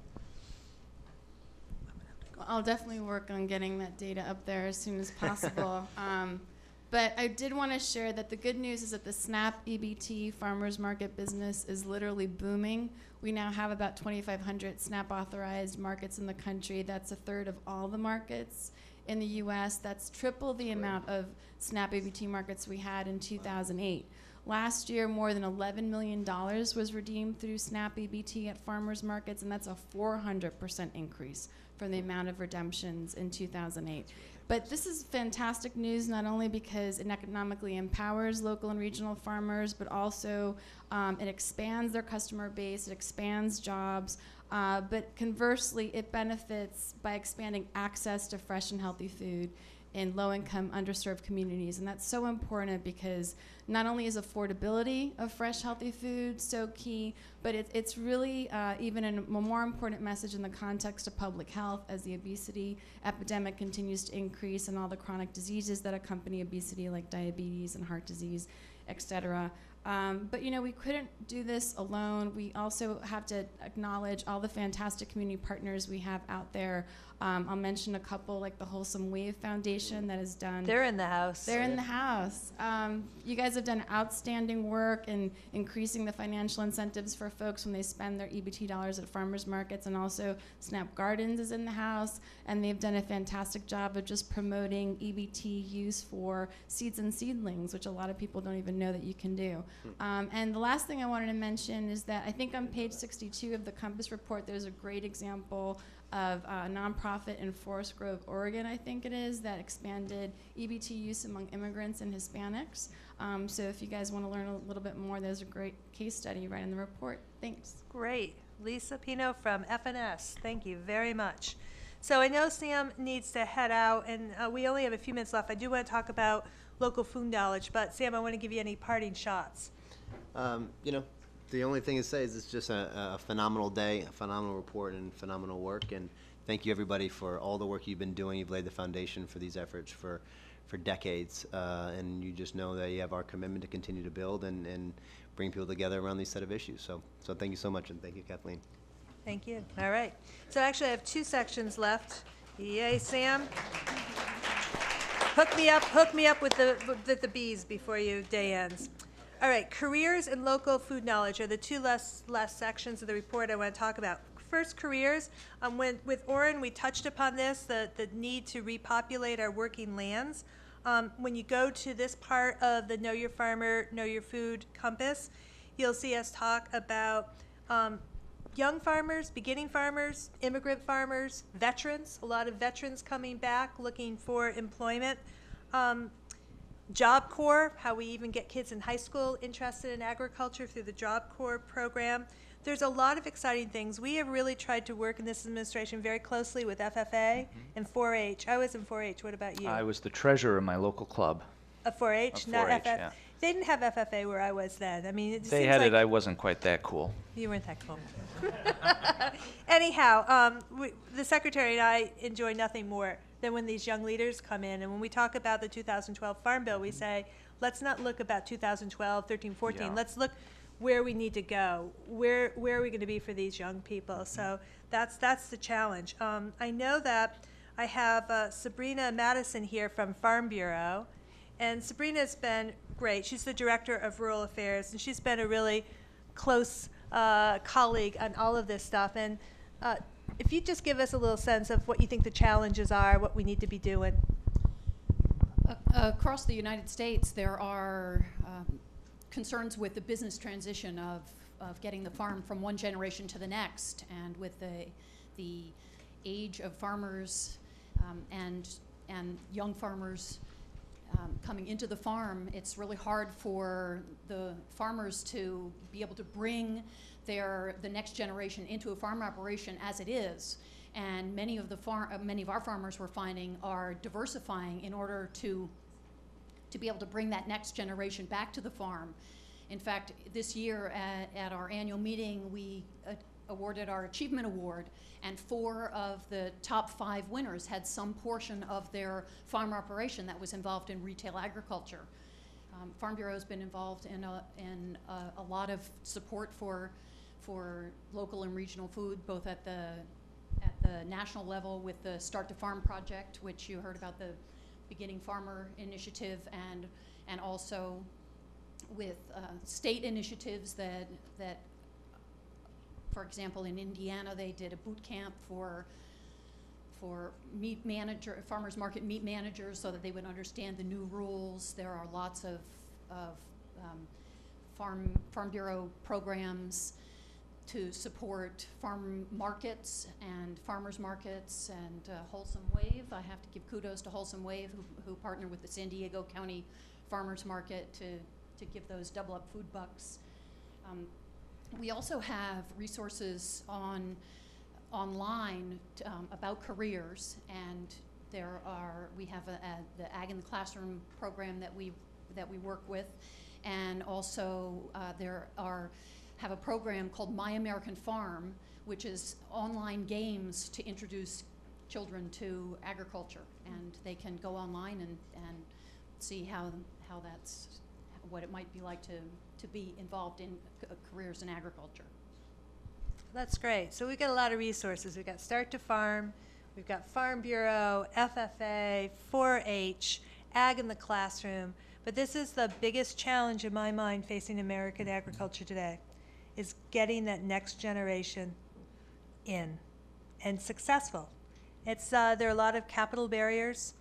Speaker 13: I'll definitely work on getting that data up there as soon as possible. um, but I did want to share that the good news is that the SNAP EBT farmers market business is literally booming. We now have about 2,500 SNAP authorized markets in the country. That's a third of all the markets in the US. That's triple the amount of SNAP EBT markets we had in 2008. Last year, more than $11 million was redeemed through SNAP EBT at farmers markets, and that's a 400% increase from the amount of redemptions in 2008. But this is fantastic news, not only because it economically empowers local and regional farmers, but also um, it expands their customer base, it expands jobs. Uh, but conversely, it benefits by expanding access to fresh and healthy food in low income, underserved communities. And that's so important because not only is affordability of fresh, healthy food so key, but it, it's really uh, even a more important message in the context of public health as the obesity epidemic continues to increase and all the chronic diseases that accompany obesity, like diabetes and heart disease, et cetera. Um, but you know, we couldn't do this alone. We also have to acknowledge all the fantastic community partners we have out there. Um, I'll mention a couple, like the Wholesome Wave Foundation that has done.
Speaker 1: They're in the house.
Speaker 13: They're in the house. Um, you guys have done outstanding work in increasing the financial incentives for folks when they spend their EBT dollars at farmers markets, and also Snap Gardens is in the house, and they've done a fantastic job of just promoting EBT use for seeds and seedlings, which a lot of people don't even know that you can do. Um, and the last thing I wanted to mention is that I think on page 62 of the Compass report, there's a great example of a nonprofit in Forest Grove, Oregon, I think it is, that expanded EBT use among immigrants and Hispanics. Um, so if you guys want to learn a little bit more, there's a great case study right in the report. Thanks.
Speaker 1: Great. Lisa Pino from FNS. Thank you very much. So I know Sam needs to head out, and uh, we only have a few minutes left. I do want to talk about local food knowledge, but Sam, I want to give you any parting shots.
Speaker 7: Um, you know, the only thing to say is it's just a, a phenomenal day, a phenomenal report, and phenomenal work. And thank you everybody for all the work you've been doing. You've laid the foundation for these efforts for for decades, uh, and you just know that you have our commitment to continue to build and, and bring people together around these set of issues. So, so thank you so much, and thank you, Kathleen.
Speaker 1: Thank you. All right. So actually, I have two sections left. Yay, Sam. Hook me up, hook me up with the, with the bees before your day ends. All right, careers and local food knowledge are the two last, sections of the report I want to talk about. First, careers. Um, when, with Orrin, we touched upon this, the, the need to repopulate our working lands. Um, when you go to this part of the Know Your Farmer, Know Your Food compass, you'll see us talk about um, young farmers, beginning farmers, immigrant farmers, veterans, a lot of veterans coming back looking for employment. Um, Job Corps, how we even get kids in high school interested in agriculture through the Job Corps program. There's a lot of exciting things. We have really tried to work in this administration very closely with FFA and 4-H. I was in 4-H. What about you?
Speaker 2: I was the treasurer in my local club.
Speaker 1: A 4
Speaker 2: H,
Speaker 1: not
Speaker 2: 4-H, yeah.
Speaker 1: They didn't have FFA where I was then. I mean, it
Speaker 2: They had
Speaker 1: like
Speaker 2: it, I wasn't quite that cool.
Speaker 1: you weren't that cool. Anyhow, um, we, the secretary and I enjoy nothing more than when these young leaders come in. And when we talk about the 2012 Farm Bill, we say, let's not look about 2012, 13, 14.
Speaker 2: Yeah.
Speaker 1: Let's look where we need to go. Where where are we going to be for these young people? So that's that's the challenge. Um, I know that I have uh, Sabrina Madison here from Farm Bureau, and Sabrina's been great. She's the director of rural affairs, and she's been a really close uh, colleague on all of this stuff. And uh, if you just give us a little sense of what you think the challenges are, what we need to be doing.
Speaker 14: Across the United States, there are um, concerns with the business transition of, of getting the farm from one generation to the next, and with the, the age of farmers um, and, and young farmers um, coming into the farm, it's really hard for the farmers to be able to bring their, the next generation into a farm operation as it is. And many of the far, uh, many of our farmers we're finding are diversifying in order to to be able to bring that next generation back to the farm. In fact, this year at, at our annual meeting, we uh, awarded our Achievement Award, and four of the top five winners had some portion of their farm operation that was involved in retail agriculture. Um, Farm Bureau has been involved in, a, in a, a lot of support for, for local and regional food, both at the, at the national level with the Start to Farm project, which you heard about the Beginning Farmer Initiative, and, and also with uh, state initiatives that, that, for example, in Indiana, they did a boot camp for, for meat manager, farmers market meat managers so that they would understand the new rules. There are lots of, of um, farm, Farm Bureau programs to support farm markets and farmers markets and uh, Wholesome Wave. I have to give kudos to Wholesome Wave who, who partnered with the San Diego County Farmers Market to, to give those double up food bucks. Um, we also have resources on online um, about careers and there are we have a, a, the ag in the classroom program that we that we work with and also uh, there are have a program called My American Farm, which is online games to introduce children to agriculture. And they can go online and, and see how, how that's, what it might be like to, to be involved in c- uh, careers in agriculture.
Speaker 1: That's great. So we've got a lot of resources. We've got Start to Farm, we've got Farm Bureau, FFA, 4-H, Ag in the Classroom. But this is the biggest challenge in my mind facing American agriculture today, is getting that next generation in and successful. It's, uh, there are a lot of capital barriers,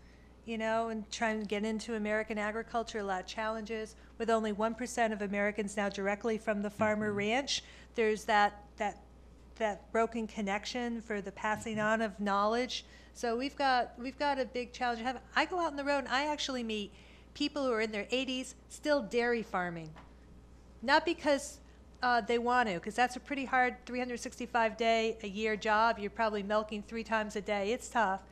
Speaker 1: you know, and trying to get into American agriculture, a lot of challenges. With only 1% of Americans now directly from the farmer ranch, there's that, that that broken connection for the passing on of knowledge. So we've got we've got a big challenge. I go out on the road and I actually meet people who are in their 80s still dairy farming, not because uh, they want to, because that's a pretty hard 365 day a year job. You're probably milking three times a day. It's tough,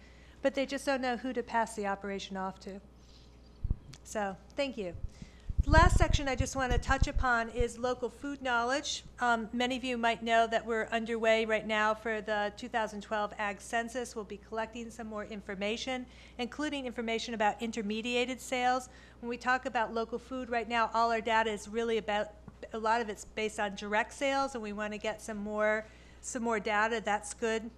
Speaker 1: but they just don't know who to pass the operation off to. So thank you. The Last section I just want to touch upon is local food knowledge. Um, many of you might know that we're underway right now for the 2012 Ag Census. We'll be collecting some more information, including information about intermediated sales. When we talk about local food right now, all our data is really about a lot of it's based on direct sales, and we want to get some more some more data. That's good.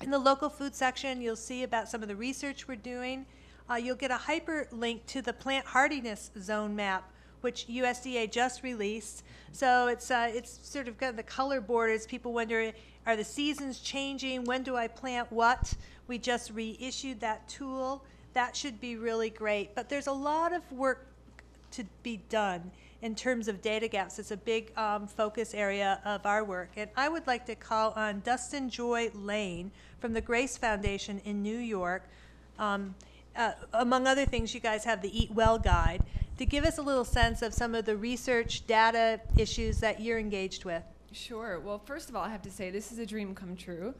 Speaker 1: In the local food section, you'll see about some of the research we're doing. Uh, you'll get a hyperlink to the plant hardiness zone map, which USDA just released. So it's uh, it's sort of got the color borders. People wonder, are the seasons changing? When do I plant what? We just reissued that tool. That should be really great. But there's a lot of work to be done in terms of data gaps. It's a big um, focus area of our work. And I would like to call on Dustin Joy Lane from the Grace Foundation in New York. Um, uh, among other things, you guys have the Eat Well Guide to give us a little sense of some of the research data issues that you're engaged with.
Speaker 15: Sure. Well, first of all, I have to say this is a dream come true.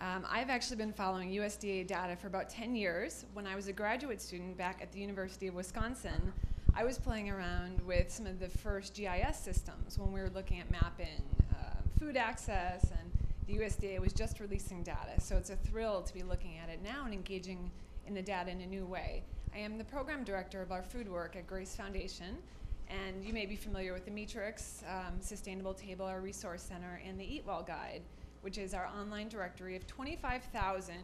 Speaker 15: Um, I've actually been following USDA data for about 10 years. When I was a graduate student back at the University of Wisconsin, I was playing around with some of the first GIS systems when we were looking at mapping uh, food access, and the USDA was just releasing data. So it's a thrill to be looking at it now and engaging in the data in a new way. I am the program director of our food work at Grace Foundation, and you may be familiar with the Meatrix, um, Sustainable Table, our resource center, and the Eat Well Guide, which is our online directory of 25,000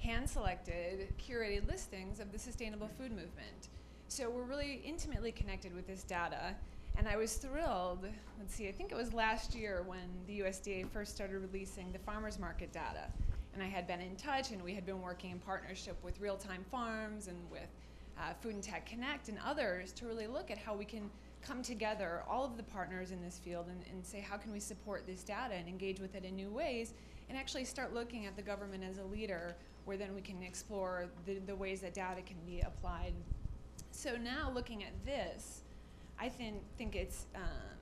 Speaker 15: hand selected, curated listings of the sustainable food movement. So we're really intimately connected with this data. And I was thrilled, let's see, I think it was last year when the USDA first started releasing the farmers market data. And I had been in touch and we had been working in partnership with Real Time Farms and with uh, Food and Tech Connect and others to really look at how we can come together, all of the partners in this field, and, and say how can we support this data and engage with it in new ways and actually start looking at the government as a leader where then we can explore the, the ways that data can be applied so now looking at this, I think think it's um,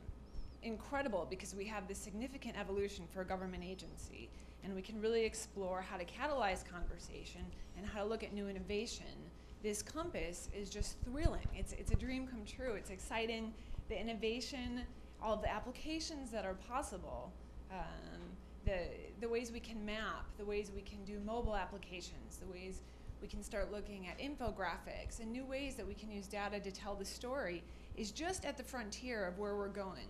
Speaker 15: incredible because we have this significant evolution for a government agency, and we can really explore how to catalyze conversation and how to look at new innovation. This compass is just thrilling. It's, it's a dream come true. It's exciting. The innovation, all the applications that are possible, um, the, the ways we can map, the ways we can do mobile applications, the ways we can start looking at infographics and new ways that we can use data to tell the story is just at the frontier of where we're going.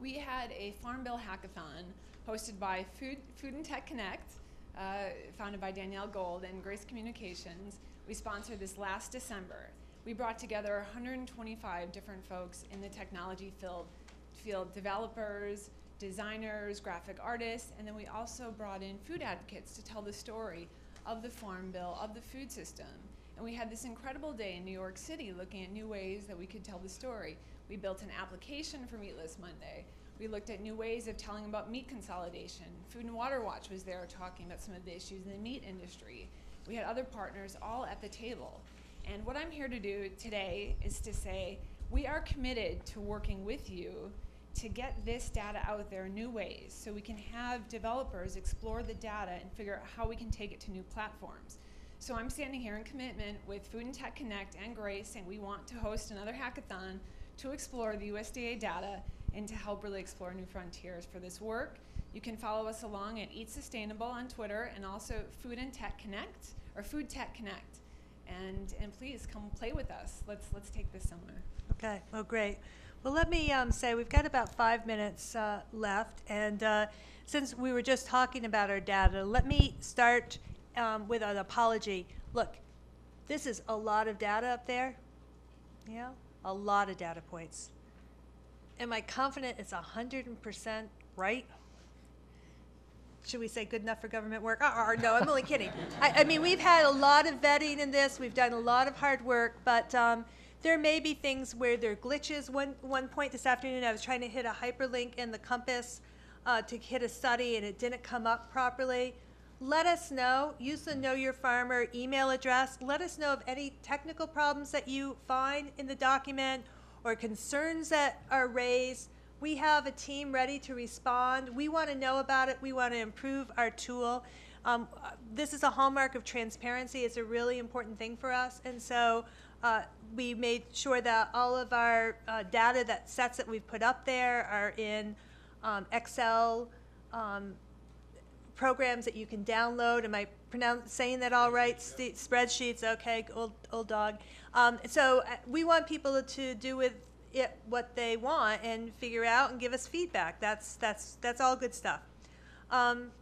Speaker 15: We had a Farm Bill hackathon hosted by Food, Food and Tech Connect, uh, founded by Danielle Gould and Grace Communications. We sponsored this last December. We brought together 125 different folks in the technology field, field developers, designers, graphic artists, and then we also brought in food advocates to tell the story of the Farm Bill, of the food system. And we had this incredible day in New York City looking at new ways that we could tell the story. We built an application for Meatless Monday. We looked at new ways of telling about meat consolidation. Food and Water Watch was there talking about some of the issues in the meat industry. We had other partners all at the table. And what I'm here to do today is to say we are committed to working with you to get this data out there in new ways so we can have developers explore the data and figure out how we can take it to new platforms. So I'm standing here in commitment with Food and Tech Connect and Grace saying we want to host another hackathon to explore the USDA data and to help really explore new frontiers for this work. You can follow us along at Eat Sustainable on Twitter and also Food and Tech Connect or Food Tech Connect. And, and please come play with us. Let's, let's take this somewhere.
Speaker 1: Okay, well, great. Well, let me um, say we've got about five minutes uh, left, and uh, since we were just talking about our data, let me start um, with an apology. Look, this is a lot of data up there, Yeah, a lot of data points. Am I confident it's 100% right? Should we say good enough for government work? Or, or no, I'm only kidding. I, I, mean, we've had a lot of vetting in this. We've done a lot of hard work, but um, there may be things where there are glitches. One, one point this afternoon, I was trying to hit a hyperlink in the Compass uh, to hit a study, and it didn't come up properly. Let us know. Use the Know Your Farmer email address. Let us know of any technical problems that you find in the document or concerns that are raised we have a team ready to respond. We want to know about it. We want to improve our tool. Um, this is a hallmark of transparency. It's a really important thing for us. And so uh, we made sure that all of our uh, data, that sets that we've put up there, are in um, Excel um, programs that you can download. Am I pronounce, saying that all right? St spreadsheets, okay, old, old dog. Um, so uh, we want people to do with it what they want and figure out and give us feedback. That's that's that's all good stuff. Um,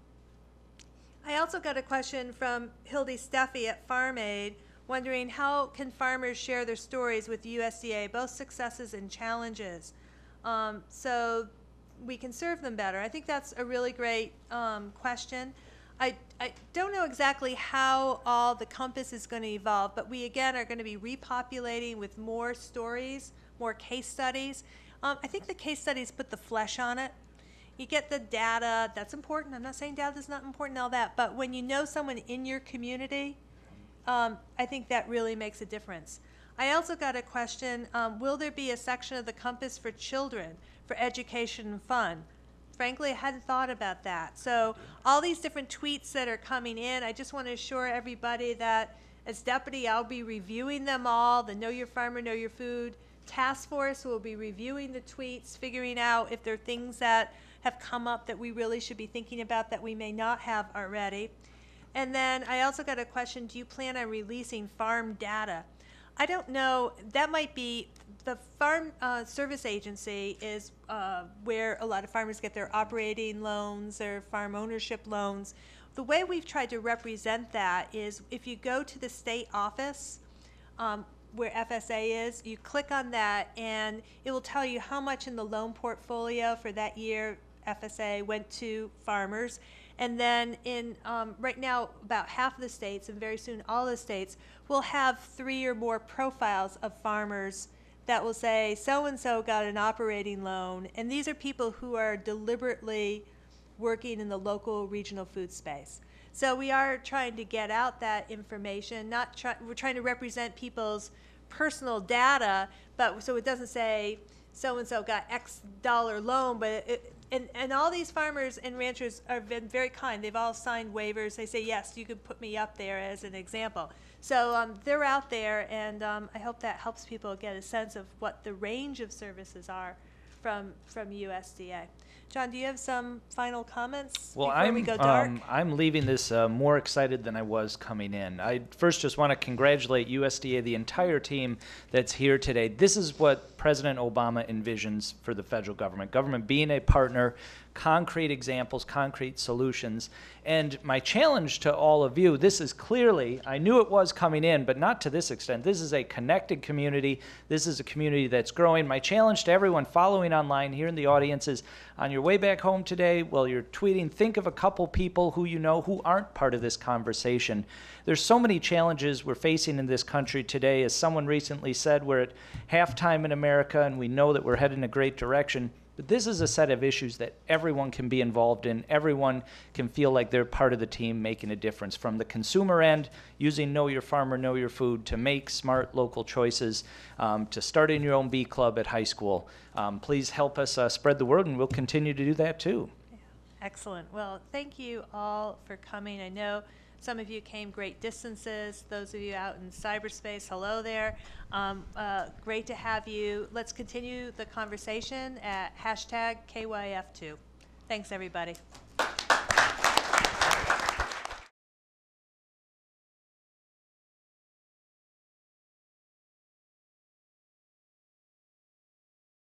Speaker 1: I also got a question from Hilde Steffey at Farm Aid, wondering how can farmers share their stories with USDA, both successes and challenges, um, so we can serve them better. I think that's a really great um, question. I, I don't know exactly how all the compass is going to evolve, but we again are going to be repopulating with more stories more case studies. Um, I think the case studies put the flesh on it. You get the data, that's important. I'm not saying data is not important, all that, but when you know someone in your community, um, I think that really makes a difference. I also got a question um, Will there be a section of the compass for children for education and fun? Frankly, I hadn't thought about that. So, all these different tweets that are coming in, I just want to assure everybody that as deputy, I'll be reviewing them all the Know Your Farmer, Know Your Food task force will be reviewing the tweets, figuring out if there are things that have come up that we really should be thinking about that we may not have already. And then I also got a question do you plan on releasing farm data? I don't know. That might be the Farm uh, Service Agency is uh, where a lot of farmers get their operating loans, their farm ownership loans. The way we've tried to represent that is if you go to the state office, um, where FSA is, you click on that and it will tell you how much in the loan portfolio for that year FSA went to farmers. And then in um, right now, about half of the states, and very soon all the states, will have three or more profiles of farmers that will say so and so got an operating loan. And these are people who are deliberately working in the local regional food space. So we are trying to get out that information. Not try, we're trying to represent people's personal data, but so it doesn't say so and so got X dollar loan, but it, and and all these farmers and ranchers have been very kind. They've all signed waivers. They say yes, you could put me up there as an example. So um, they're out there, and um, I hope that helps people get a sense of what the range of services are from from USDA. Jon, do you have some final comments
Speaker 2: Well,
Speaker 1: before
Speaker 2: I'm
Speaker 1: we go dark?
Speaker 2: Um, I'm leaving this uh, more excited than I was coming in. I first just want to congratulate USDA, the entire team that's here today. This is what President Obama envisions for the federal government: government being a partner, concrete examples, concrete solutions. And my challenge to all of you: this is clearly, I knew it was coming in, but not to this extent. This is a connected community. This is a community that's growing. My challenge to everyone following online here in the audience is on your way back home today, while you're tweeting, think of a couple people who you know who aren't part of this conversation. There's so many challenges we're facing in this country today. As someone recently said, we're at halftime in America and we know that we're heading in a great direction. But this is a set of issues that everyone can be involved in. Everyone can feel like they're part of the team making a difference. From the consumer end, using Know Your Farmer, Know Your Food to make smart local choices, um, to starting your own bee club at high school. Um, please help us uh, spread the word, and we'll continue to do that too.
Speaker 1: Excellent. Well, thank you all for coming. I know some of you came great distances. Those of you out in cyberspace, hello there. Um, uh, great to have you. Let's continue the conversation at hashtag KYF2. Thanks, everybody.